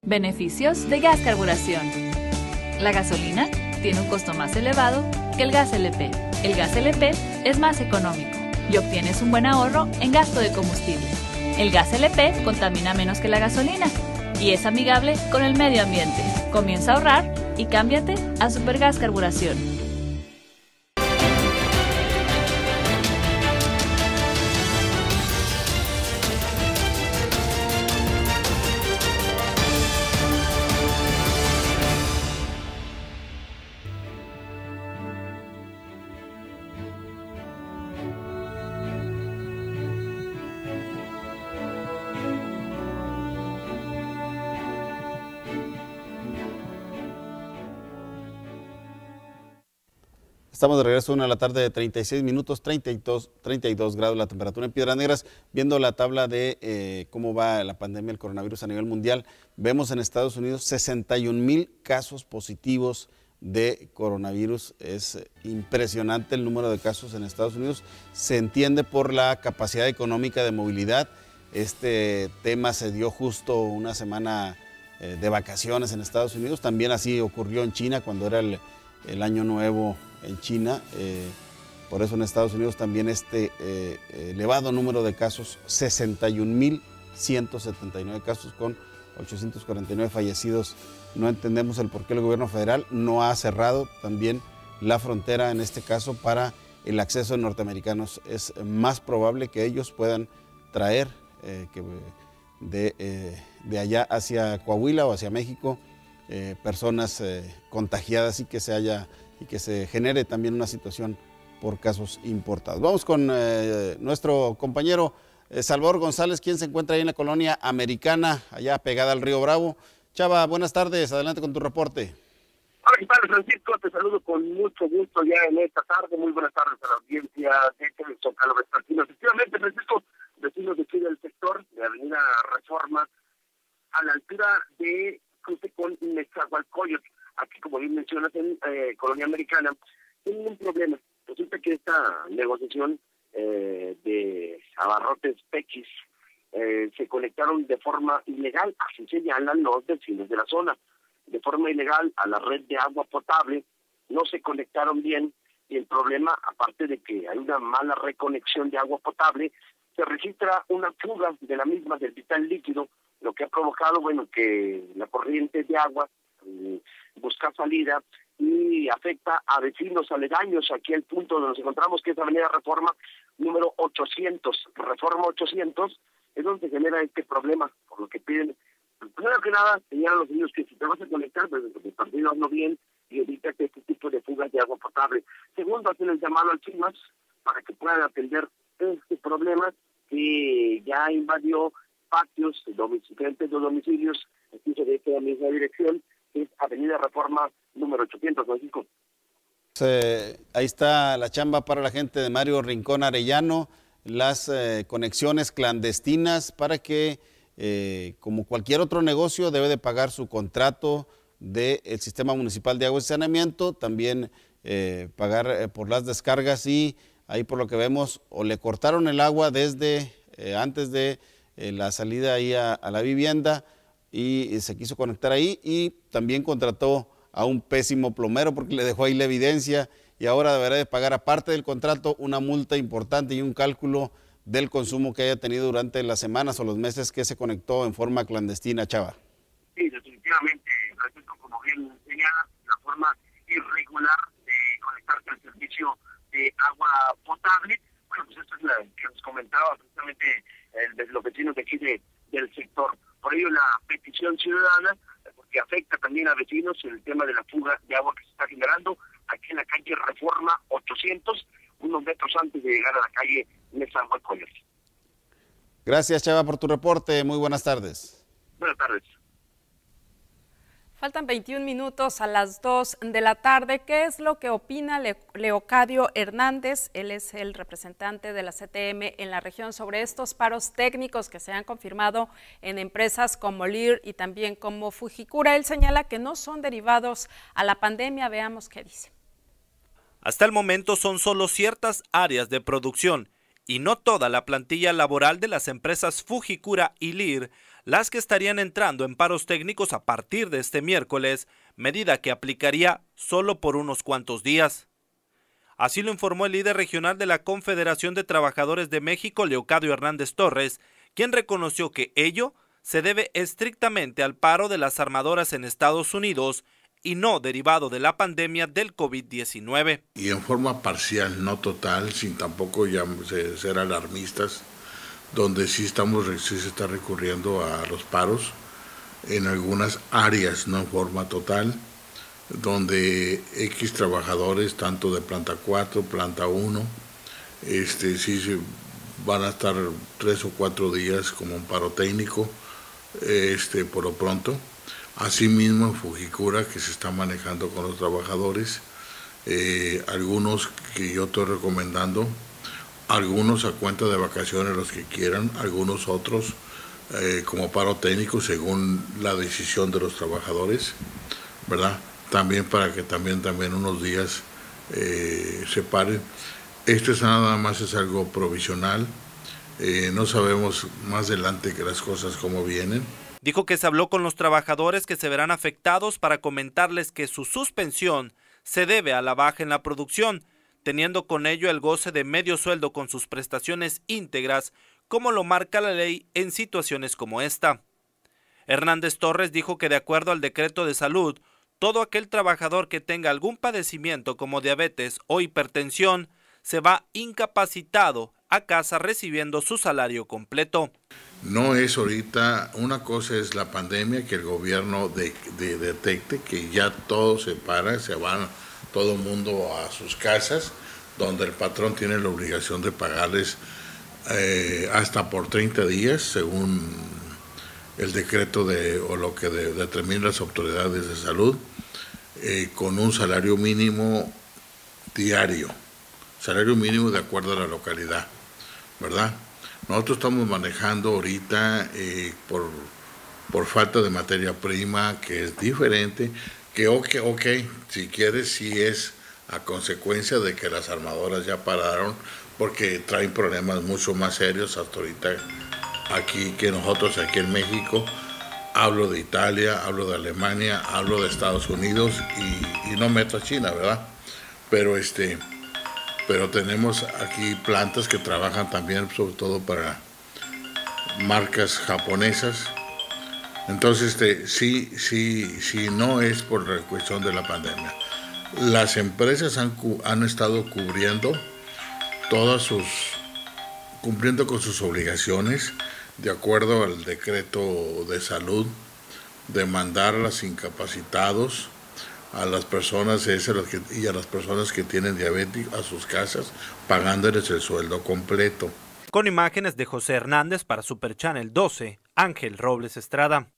Beneficios de gas carburación. La gasolina tiene un costo más elevado que el gas LP. El gas LP es más económico y obtienes un buen ahorro en gasto de combustible. El gas LP contamina menos que la gasolina y es amigable con el medio ambiente. Comienza a ahorrar y cámbiate a Supergas Carburación. Estamos de regreso una de la tarde de 36 minutos, 32, 32 grados la temperatura en Piedras Negras. Viendo la tabla de eh, cómo va la pandemia del coronavirus a nivel mundial, vemos en Estados Unidos 61 mil casos positivos de coronavirus. Es impresionante el número de casos en Estados Unidos. Se entiende por la capacidad económica de movilidad. Este tema se dio justo una semana eh, de vacaciones en Estados Unidos. También así ocurrió en China cuando era el, el año nuevo en China. Eh, por eso en Estados Unidos también este eh, elevado número de casos, 61.179 casos con 849 fallecidos. No entendemos el por qué el gobierno federal no ha cerrado también la frontera en este caso para el acceso de norteamericanos. Es más probable que ellos puedan traer eh, de, de, allá hacia Coahuila o hacia México personas contagiadas y que se haya y que se genere también una situación por casos importados. Vamos con eh, nuestro compañero eh, Salvador González, quien se encuentra ahí en la colonia americana, allá pegada al río Bravo. Chava, buenas tardes, adelante con tu reporte. Hola, ¿qué tal, Francisco? Te saludo con mucho gusto ya en esta tarde. Muy buenas tardes a la audiencia de Telezocalo Vespertino. Efectivamente, Francisco, vecinos de aquí del sector de Avenida Reforma, a la altura de cruce con Nezahualcóyotl aquí como bien mencionas en eh, Colonia Americana, tienen un problema. Resulta que esta negociación eh, de abarrotes pequis eh, se conectaron de forma ilegal, así señalan los vecinos de la zona, de forma ilegal a la red de agua potable, no se conectaron bien y el problema, aparte de que hay una mala reconexión de agua potable, se registra una fuga de la misma del vital líquido, lo que ha provocado, bueno, que la corriente de agua buscar salida y afecta a vecinos aledaños. Aquí el punto donde nos encontramos que es Avenida Reforma número 800 Reforma 800 es donde genera este problema por lo que piden primero que nada señalan los niños que si te vas a conectar pues hazlo bien y evita que este tipo de fugas de agua potable. Segundo hacen el llamado al CIMAS para que puedan atender este problema que ya invadió patios diferentes de domicilios se ve la misma dirección es Avenida Reforma número 805. ahí está la chamba para la gente de Mario Rincón Arellano, las eh, conexiones clandestinas para que, eh, como cualquier otro negocio, debe de pagar su contrato del Sistema Municipal de Agua y Saneamiento, también eh, pagar por las descargas y ahí por lo que vemos, o le cortaron el agua desde antes de la salida ahí a la vivienda, y se quiso conectar ahí y también contrató a un pésimo plomero porque le dejó ahí la evidencia y ahora deberá de pagar aparte del contrato una multa importante y un cálculo del consumo que haya tenido durante las semanas o los meses que se conectó en forma clandestina, Chava. Sí, definitivamente, como bien señala, la forma irregular de conectarse al servicio de agua potable. Bueno, pues esto es lo que nos comentaba precisamente el, los vecinos de aquí del sector. Por ello la petición ciudadana, porque afecta también a vecinos el tema de la fuga de agua que se está generando aquí en la calle Reforma 800, un unos metros antes de llegar a la calle Nezahualcóyotl. Gracias, Chava, por tu reporte. Muy buenas tardes. Buenas tardes. Faltan 21 minutos a las 2 de la tarde. ¿Qué es lo que opina Leocadio Hernández? Él es el representante de la CTM en la región sobre estos paros técnicos que se han confirmado en empresas como LIR y también como Fujikura. Él señala que no son derivados a la pandemia. Veamos qué dice. Hasta el momento son solo ciertas áreas de producción y no toda la plantilla laboral de las empresas Fujikura y LIR las que estarían entrando en paros técnicos a partir de este miércoles, medida que aplicaría solo por unos cuantos días. Así lo informó el líder regional de la Confederación de Trabajadores de México, Leocadio Hernández Torres, quien reconoció que ello se debe estrictamente al paro de las armadoras en Estados Unidos y no derivado de la pandemia del COVID-19. Y en forma parcial, no total, sin tampoco ya ser alarmistas, donde sí, estamos, sí se está recurriendo a los paros en algunas áreas, no en forma total, donde X trabajadores, tanto de planta 4, planta 1, este, sí van a estar tres o cuatro días como un paro técnico, este, por lo pronto. Asimismo en Fujikura, que se está manejando con los trabajadores, eh, algunos que yo estoy recomendando, algunos a cuenta de vacaciones los que quieran, algunos otros eh, como paro técnico según la decisión de los trabajadores, ¿verdad? También para que también, también unos días eh, se paren. Esto es nada más es algo provisional, eh, no sabemos más adelante que las cosas como vienen. Dijo que se habló con los trabajadores que se verán afectados para comentarles que su suspensión se debe a la baja en la producción, teniendo con ello el goce de medio sueldo con sus prestaciones íntegras, como lo marca la ley en situaciones como esta. Hernández Torres dijo que de acuerdo al decreto de salud, todo aquel trabajador que tenga algún padecimiento como diabetes o hipertensión se va incapacitado a casa recibiendo su salario completo. No es ahorita, una cosa es la pandemia que el gobierno detecte que ya todo se para, se van todo mundo a sus casas, donde el patrón tiene la obligación de pagarles eh, hasta por 30 días, según el decreto de, o lo que determinan las autoridades de salud, eh, con un salario mínimo diario, salario mínimo de acuerdo a la localidad, ¿verdad? Nosotros estamos manejando ahorita eh, por, por falta de materia prima, que es diferente, que ok, ok, si quieres, sí es a consecuencia de que las armadoras ya pararon, porque traen problemas mucho más serios hasta ahorita aquí que nosotros aquí en México. Hablo de Italia, hablo de Alemania, hablo de Estados Unidos y, no meto a China, ¿verdad? Pero este, pero tenemos aquí plantas que trabajan también sobre todo para marcas japonesas entonces, este, sí, sí, sí, no es por la cuestión de la pandemia. Las empresas han, han estado cubriendo todas sus, cumpliendo con sus obligaciones de acuerdo al decreto de salud de mandar a los incapacitados, a las personas y a las personas que tienen diabetes a sus casas, pagándoles el sueldo completo. Con imágenes de José Hernández para Super Channel 12, Ángel Robles Estrada.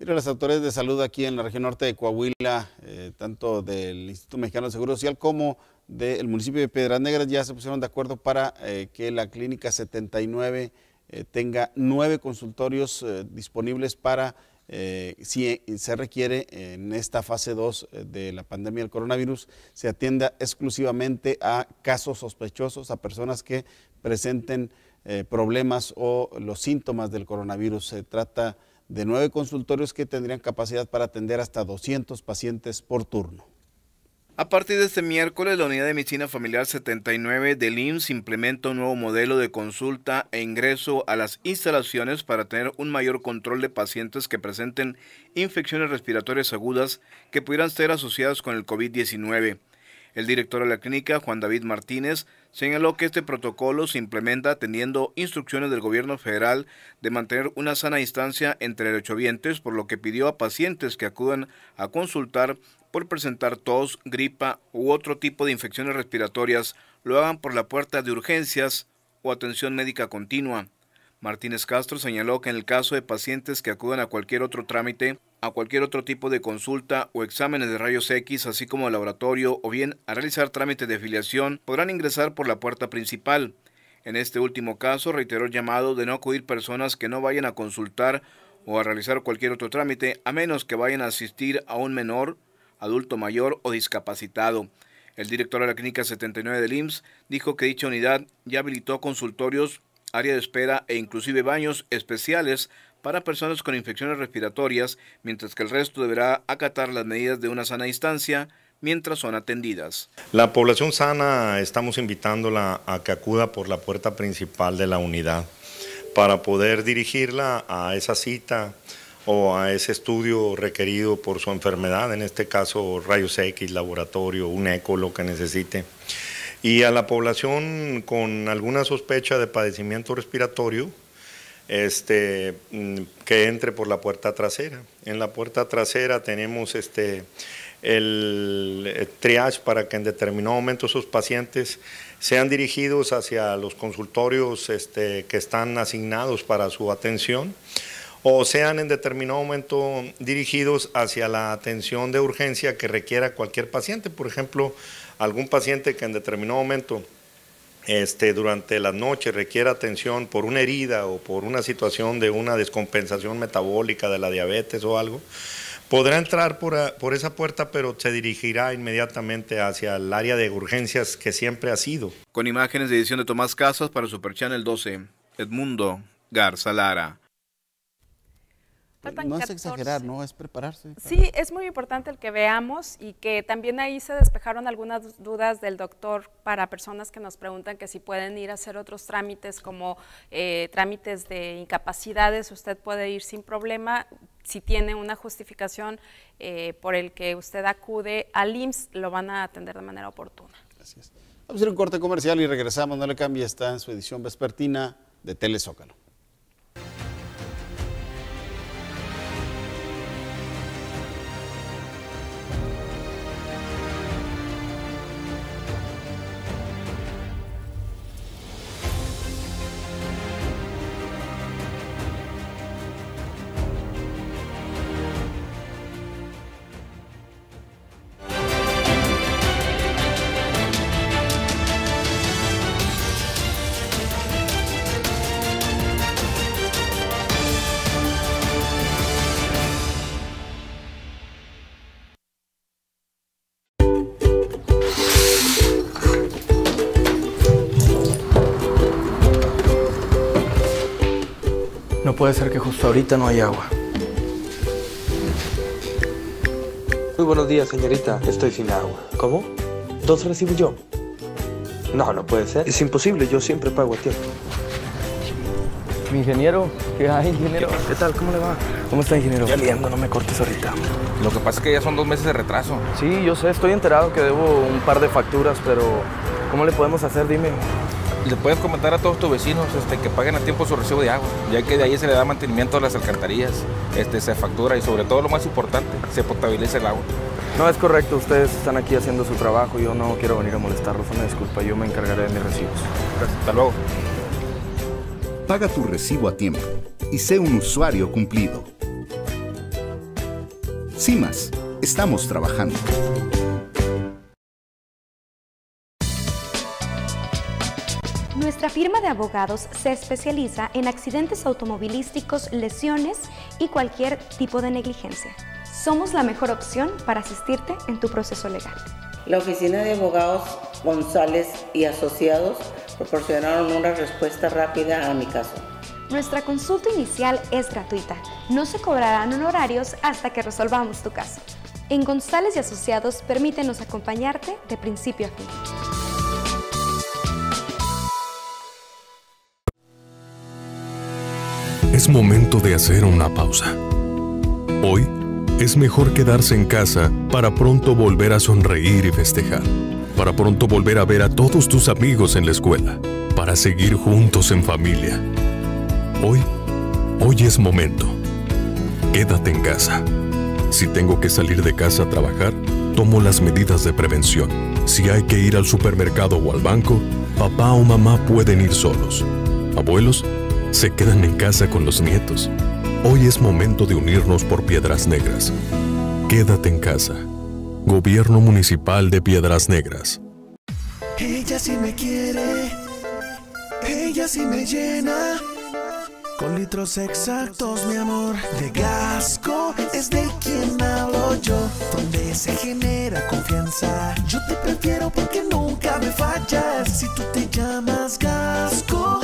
Mira, las autoridades de salud aquí en la región norte de Coahuila, eh, tanto del Instituto Mexicano de Seguro Social como del municipio de Piedras Negras, ya se pusieron de acuerdo para eh, que la clínica 79 eh, tenga nueve consultorios disponibles para, si se requiere en esta fase 2 de la pandemia del coronavirus, se atienda exclusivamente a casos sospechosos, a personas que presenten problemas o los síntomas del coronavirus. Se trata de nueve consultorios que tendrían capacidad para atender hasta 200 pacientes por turno. A partir de este miércoles, la Unidad de Medicina Familiar 79 del IMSS implementa un nuevo modelo de consulta e ingreso a las instalaciones para tener un mayor control de pacientes que presenten infecciones respiratorias agudas que pudieran ser asociadas con el COVID-19. El director de la clínica, Juan David Martínez, señaló que este protocolo se implementa atendiendo instrucciones del gobierno federal de mantener una sana distancia entre derechohabientes, por lo que pidió a pacientes que acudan a consultar por presentar tos, gripa u otro tipo de infecciones respiratorias lo hagan por la puerta de urgencias o atención médica continua. Martínez Castro señaló que en el caso de pacientes que acudan a cualquier otro trámite, a cualquier otro tipo de consulta o exámenes de rayos X, así como al laboratorio o bien a realizar trámites de afiliación, podrán ingresar por la puerta principal. En este último caso, reiteró el llamado de no acudir personas que no vayan a consultar o a realizar cualquier otro trámite, a menos que vayan a asistir a un menor, adulto mayor o discapacitado. El director de la Clínica 79 del IMSS dijo que dicha unidad ya habilitó consultorios área de espera e inclusive baños especiales para personas con infecciones respiratorias, mientras que el resto deberá acatar las medidas de una sana distancia mientras son atendidas. La población sana estamos invitándola a que acuda por la puerta principal de la unidad para poder dirigirla a esa cita o a ese estudio requerido por su enfermedad, en este caso rayos X, laboratorio, un eco, lo que necesite y a la población con alguna sospecha de padecimiento respiratorio, este, mm, que entre por la puerta trasera. En la puerta trasera tenemos este, el triage para que en determinado momento esos pacientes sean dirigidos hacia los consultorios este, que están asignados para su atención o sean en determinado momento dirigidos hacia la atención de urgencia que requiera cualquier paciente. Por ejemplo, algún paciente que en determinado momento este, durante la noche requiere atención por una herida o por una situación de una descompensación metabólica de la diabetes o algo, podrá entrar por, por esa puerta, pero se dirigirá inmediatamente hacia el área de urgencias que siempre ha sido. Con imágenes de edición de Tomás Casas para Super Channel 12, Edmundo Garza Lara. Pues no es exagerar, no es prepararse. Sí, es muy importante el que veamos y que también ahí se despejaron algunas dudas del doctor para personas que nos preguntan que si pueden ir a hacer otros trámites como eh, trámites de incapacidades, usted puede ir sin problema. Si tiene una justificación eh, por el que usted acude al IMSS, lo van a atender de manera oportuna. Gracias. Vamos a hacer un corte comercial y regresamos. No le cambie, está en su edición vespertina de Telezócalo. Puede ser que justo ahorita no hay agua. Muy buenos días, señorita. Estoy sin agua. ¿Cómo? ¿Dos recibo yo? No, no puede ser. Es imposible, yo siempre pago a tiempo. Mi ingeniero, ¿qué hay, ingeniero? ¿Qué tal? ¿Cómo le va? ¿Cómo está, ingeniero? Ya liando, no me cortes ahorita. Lo que pasa es que ya son dos meses de retraso. Sí, yo sé, estoy enterado que debo un par de facturas, pero ¿cómo le podemos hacer? Dime le puedes comentar a todos tus vecinos este, que paguen a tiempo su recibo de agua, ya que de ahí se le da mantenimiento a las alcantarillas, este, se factura y sobre todo lo más importante, se potabiliza el agua. No es correcto, ustedes están aquí haciendo su trabajo, yo no quiero venir a molestarlos, una disculpa, yo me encargaré de mis recibos. Gracias, hasta luego. Paga tu recibo a tiempo y sé un usuario cumplido. más, estamos trabajando. Nuestra firma de abogados se especializa en accidentes automovilísticos, lesiones y cualquier tipo de negligencia. Somos la mejor opción para asistirte en tu proceso legal. La oficina de abogados González y Asociados proporcionaron una respuesta rápida a mi caso. Nuestra consulta inicial es gratuita. No se cobrarán honorarios hasta que resolvamos tu caso. En González y Asociados permítenos acompañarte de principio a fin. Es momento de hacer una pausa. Hoy es mejor quedarse en casa para pronto volver a sonreír y festejar, para pronto volver a ver a todos tus amigos en la escuela, para seguir juntos en familia. Hoy, hoy es momento. Quédate en casa. Si tengo que salir de casa a trabajar, tomo las medidas de prevención. Si hay que ir al supermercado o al banco, papá o mamá pueden ir solos. Abuelos se quedan en casa con los nietos. Hoy es momento de unirnos por Piedras Negras. Quédate en casa. Gobierno Municipal de Piedras Negras. Ella sí me quiere, ella sí me llena. Con litros exactos, mi amor, de Gasco es de quien hablo yo. Donde se genera confianza. Yo te prefiero porque nunca me fallas. Si tú te llamas Gasco,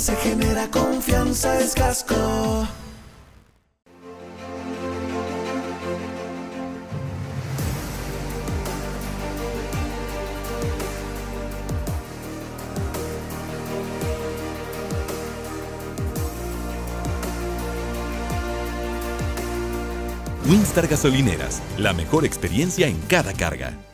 se genera confianza es Gasco. Winstar Gasolineras, la mejor experiencia en cada carga.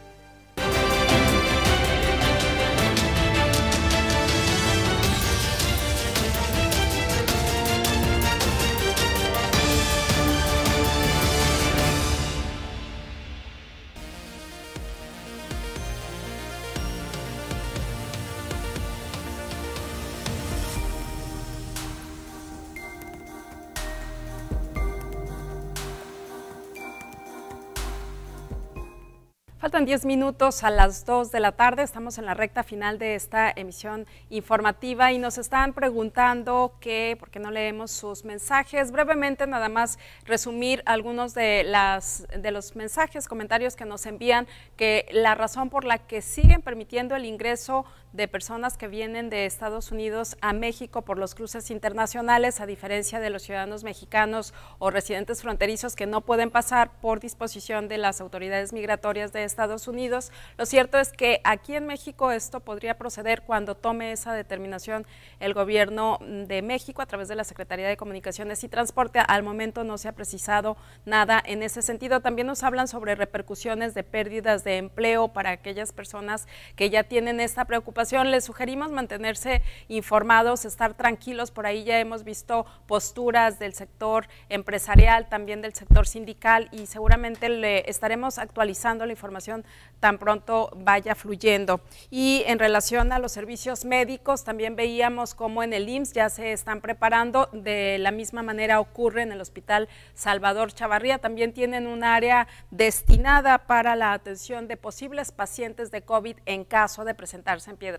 10 minutos a las 2 de la tarde, estamos en la recta final de esta emisión informativa y nos están preguntando que, ¿por qué no leemos sus mensajes? Brevemente, nada más resumir algunos de, las, de los mensajes, comentarios que nos envían, que la razón por la que siguen permitiendo el ingreso de personas que vienen de Estados Unidos a México por los cruces internacionales, a diferencia de los ciudadanos mexicanos o residentes fronterizos que no pueden pasar por disposición de las autoridades migratorias de Estados Unidos. Lo cierto es que aquí en México esto podría proceder cuando tome esa determinación el gobierno de México a través de la Secretaría de Comunicaciones y Transporte. Al momento no se ha precisado nada en ese sentido. También nos hablan sobre repercusiones de pérdidas de empleo para aquellas personas que ya tienen esta preocupación les sugerimos mantenerse informados, estar tranquilos. Por ahí ya hemos visto posturas del sector empresarial, también del sector sindical y seguramente le estaremos actualizando la información tan pronto vaya fluyendo. Y en relación a los servicios médicos, también veíamos cómo en el IMSS ya se están preparando. De la misma manera ocurre en el Hospital Salvador Chavarría. También tienen un área destinada para la atención de posibles pacientes de COVID en caso de presentarse en piedra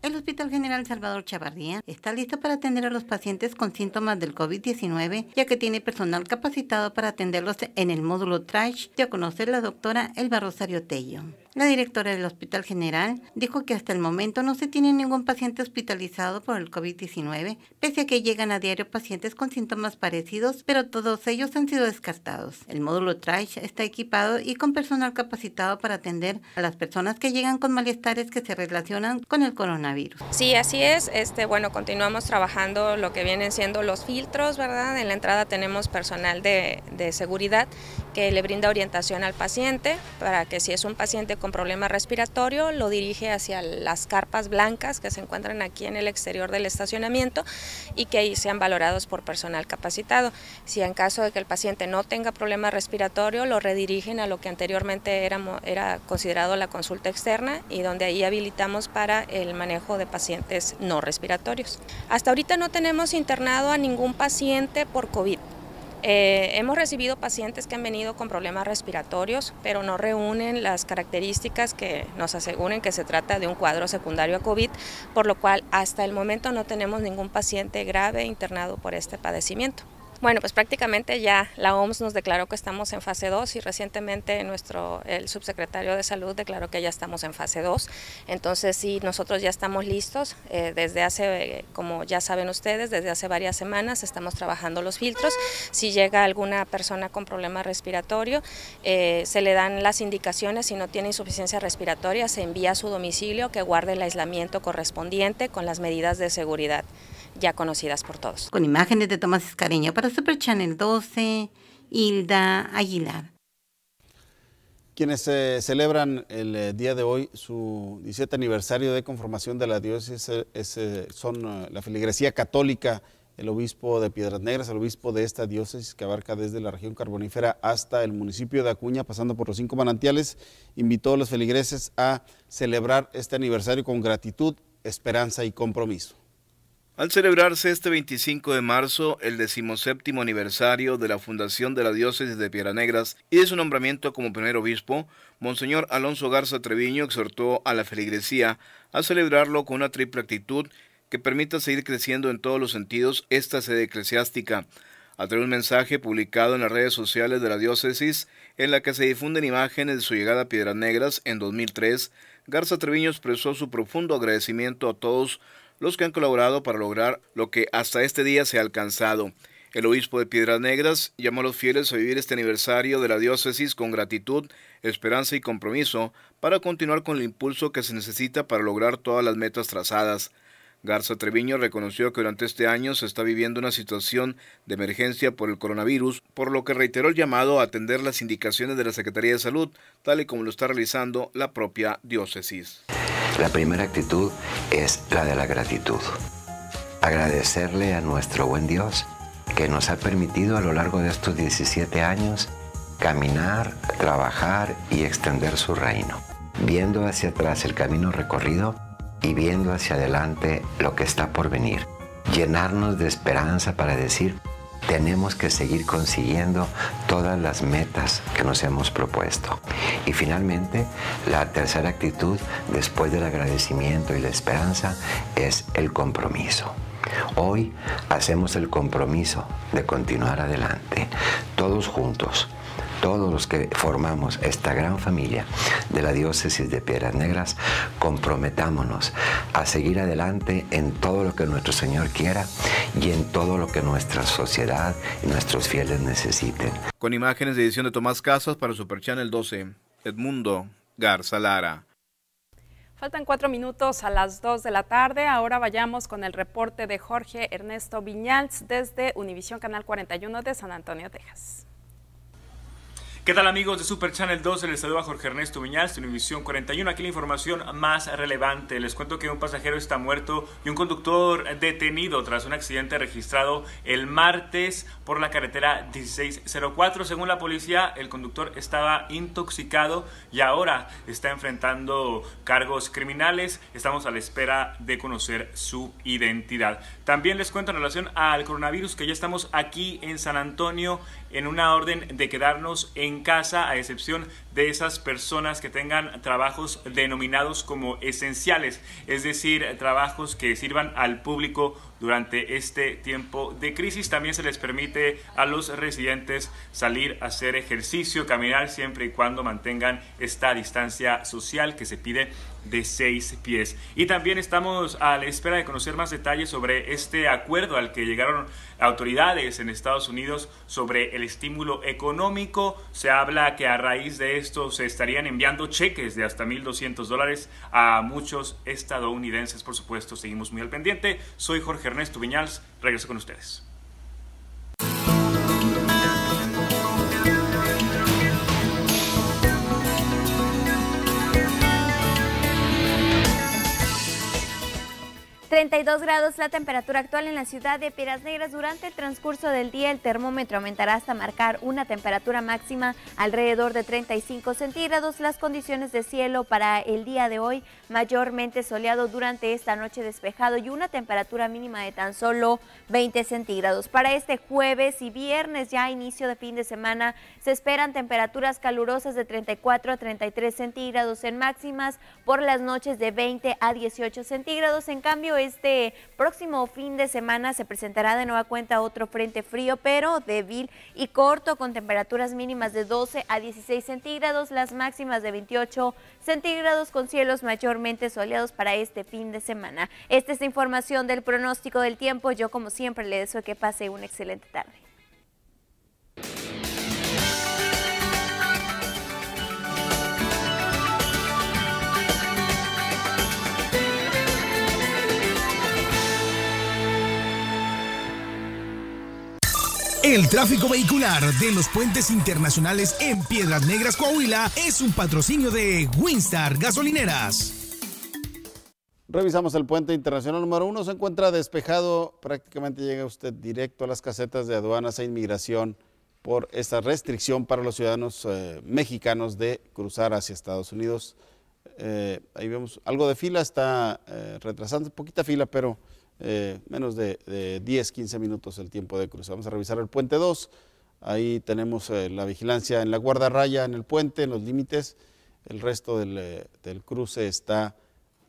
El Hospital General Salvador Chavarría está listo para atender a los pacientes con síntomas del COVID-19, ya que tiene personal capacitado para atenderlos en el módulo TRASH, dio a conocer la doctora Elba Rosario Tello. La directora del Hospital General dijo que hasta el momento no se tiene ningún paciente hospitalizado por el COVID-19, pese a que llegan a diario pacientes con síntomas parecidos, pero todos ellos han sido descartados. El módulo TRASH está equipado y con personal capacitado para atender a las personas que llegan con malestares que se relacionan con el coronavirus. Sí, así es. Este, bueno, continuamos trabajando lo que vienen siendo los filtros, ¿verdad? En la entrada tenemos personal de, de seguridad que le brinda orientación al paciente para que si es un paciente con problema respiratorio lo dirige hacia las carpas blancas que se encuentran aquí en el exterior del estacionamiento y que ahí sean valorados por personal capacitado. Si en caso de que el paciente no tenga problema respiratorio, lo redirigen a lo que anteriormente era, era considerado la consulta externa y donde ahí habilitamos para el manejo de pacientes no respiratorios. Hasta ahorita no tenemos internado a ningún paciente por COVID. Eh, hemos recibido pacientes que han venido con problemas respiratorios, pero no reúnen las características que nos aseguren que se trata de un cuadro secundario a COVID, por lo cual hasta el momento no tenemos ningún paciente grave internado por este padecimiento. Bueno, pues prácticamente ya la OMS nos declaró que estamos en fase 2 y recientemente nuestro el subsecretario de Salud declaró que ya estamos en fase 2. Entonces sí, nosotros ya estamos listos. Eh, desde hace, como ya saben ustedes, desde hace varias semanas estamos trabajando los filtros. Si llega alguna persona con problema respiratorio, eh, se le dan las indicaciones. Si no tiene insuficiencia respiratoria, se envía a su domicilio que guarde el aislamiento correspondiente con las medidas de seguridad ya conocidas por todos. Con imágenes de Tomás Escareño para Super Channel 12, Hilda Aguilar. Quienes eh, celebran el eh, día de hoy su 17 aniversario de conformación de la diócesis eh, son la feligresía católica, el obispo de Piedras Negras, el obispo de esta diócesis que abarca desde la región carbonífera hasta el municipio de Acuña, pasando por los cinco manantiales, invitó a los feligreses a celebrar este aniversario con gratitud, esperanza y compromiso. Al celebrarse este 25 de marzo el decimoséptimo aniversario de la fundación de la diócesis de Piedras Negras y de su nombramiento como primer obispo, Monseñor Alonso Garza Treviño exhortó a la feligresía a celebrarlo con una triple actitud que permita seguir creciendo en todos los sentidos esta sede eclesiástica. A través de un mensaje publicado en las redes sociales de la diócesis, en la que se difunden imágenes de su llegada a Piedras Negras en 2003, Garza Treviño expresó su profundo agradecimiento a todos los que han colaborado para lograr lo que hasta este día se ha alcanzado. El obispo de Piedras Negras llamó a los fieles a vivir este aniversario de la diócesis con gratitud, esperanza y compromiso para continuar con el impulso que se necesita para lograr todas las metas trazadas. Garza Treviño reconoció que durante este año se está viviendo una situación de emergencia por el coronavirus, por lo que reiteró el llamado a atender las indicaciones de la Secretaría de Salud, tal y como lo está realizando la propia diócesis. La primera actitud es la de la gratitud. Agradecerle a nuestro buen Dios que nos ha permitido a lo largo de estos 17 años caminar, trabajar y extender su reino, viendo hacia atrás el camino recorrido y viendo hacia adelante lo que está por venir. Llenarnos de esperanza para decir, tenemos que seguir consiguiendo todas las metas que nos hemos propuesto. Y finalmente, la tercera actitud, después del agradecimiento y la esperanza, es el compromiso. Hoy hacemos el compromiso de continuar adelante, todos juntos, todos los que formamos esta gran familia de la diócesis de Piedras Negras, comprometámonos a seguir adelante en todo lo que nuestro Señor quiera y en todo lo que nuestra sociedad y nuestros fieles necesiten. Con imágenes de edición de Tomás Casas para Super Channel 12, Edmundo Garza Lara. Faltan cuatro minutos a las dos de la tarde. Ahora vayamos con el reporte de Jorge Ernesto Viñals desde Univisión Canal 41 de San Antonio, Texas. ¿Qué tal amigos de Super Channel 2? Les saluda Jorge Ernesto Viñal, Univisión 41. Aquí la información más relevante. Les cuento que un pasajero está muerto y un conductor detenido tras un accidente registrado el martes por la carretera 1604. Según la policía, el conductor estaba intoxicado y ahora está enfrentando cargos criminales. Estamos a la espera de conocer su identidad. También les cuento en relación al coronavirus que ya estamos aquí en San Antonio en una orden de quedarnos en casa, a excepción de esas personas que tengan trabajos denominados como esenciales, es decir, trabajos que sirvan al público durante este tiempo de crisis. También se les permite a los residentes salir a hacer ejercicio, caminar siempre y cuando mantengan esta distancia social que se pide de seis pies. Y también estamos a la espera de conocer más detalles sobre este acuerdo al que llegaron autoridades en Estados Unidos sobre el estímulo económico. Se habla que a raíz de esto se estarían enviando cheques de hasta 1.200 dólares a muchos estadounidenses. Por supuesto, seguimos muy al pendiente. Soy Jorge Ernesto Viñals. Regreso con ustedes. 32 grados la temperatura actual en la ciudad de Piedras Negras. Durante el transcurso del día el termómetro aumentará hasta marcar una temperatura máxima alrededor de 35 centígrados. Las condiciones de cielo para el día de hoy mayormente soleado durante esta noche despejado y una temperatura mínima de tan solo 20 centígrados. Para este jueves y viernes ya inicio de fin de semana se esperan temperaturas calurosas de 34 a 33 centígrados en máximas por las noches de 20 a 18 centígrados. En cambio este próximo fin de semana se presentará de nueva cuenta otro frente frío, pero débil y corto, con temperaturas mínimas de 12 a 16 centígrados, las máximas de 28 centígrados, con cielos mayormente soleados para este fin de semana. Esta es la información del pronóstico del tiempo. Yo, como siempre, le deseo que pase una excelente tarde. El tráfico vehicular de los puentes internacionales en Piedras Negras, Coahuila, es un patrocinio de Winstar Gasolineras. Revisamos el puente internacional número uno. Se encuentra despejado. Prácticamente llega usted directo a las casetas de aduanas e inmigración por esta restricción para los ciudadanos eh, mexicanos de cruzar hacia Estados Unidos. Eh, ahí vemos algo de fila, está eh, retrasando, poquita fila, pero eh, menos de, 10, 15 minutos el tiempo de cruzar. Vamos a revisar el puente 2. Ahí tenemos eh, la vigilancia en la guardarraya, en el puente, en los límites. El resto eh, del cruce está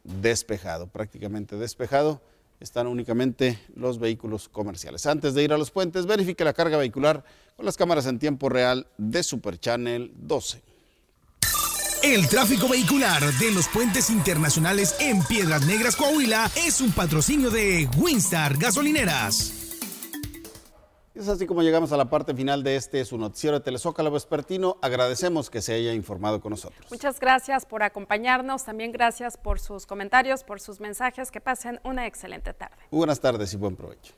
despejado, prácticamente despejado. Están únicamente los vehículos comerciales. Antes de ir a los puentes, verifique la carga vehicular con las cámaras en tiempo real de Super Channel 12. El tráfico vehicular de los puentes internacionales en Piedras Negras, Coahuila, es un patrocinio de Winstar Gasolineras. Es así como llegamos a la parte final de este su noticiero de Telezócalo Vespertino. Agradecemos que se haya informado con nosotros. Muchas gracias por acompañarnos. También gracias por sus comentarios, por sus mensajes. Que pasen una excelente tarde. buenas tardes y buen provecho.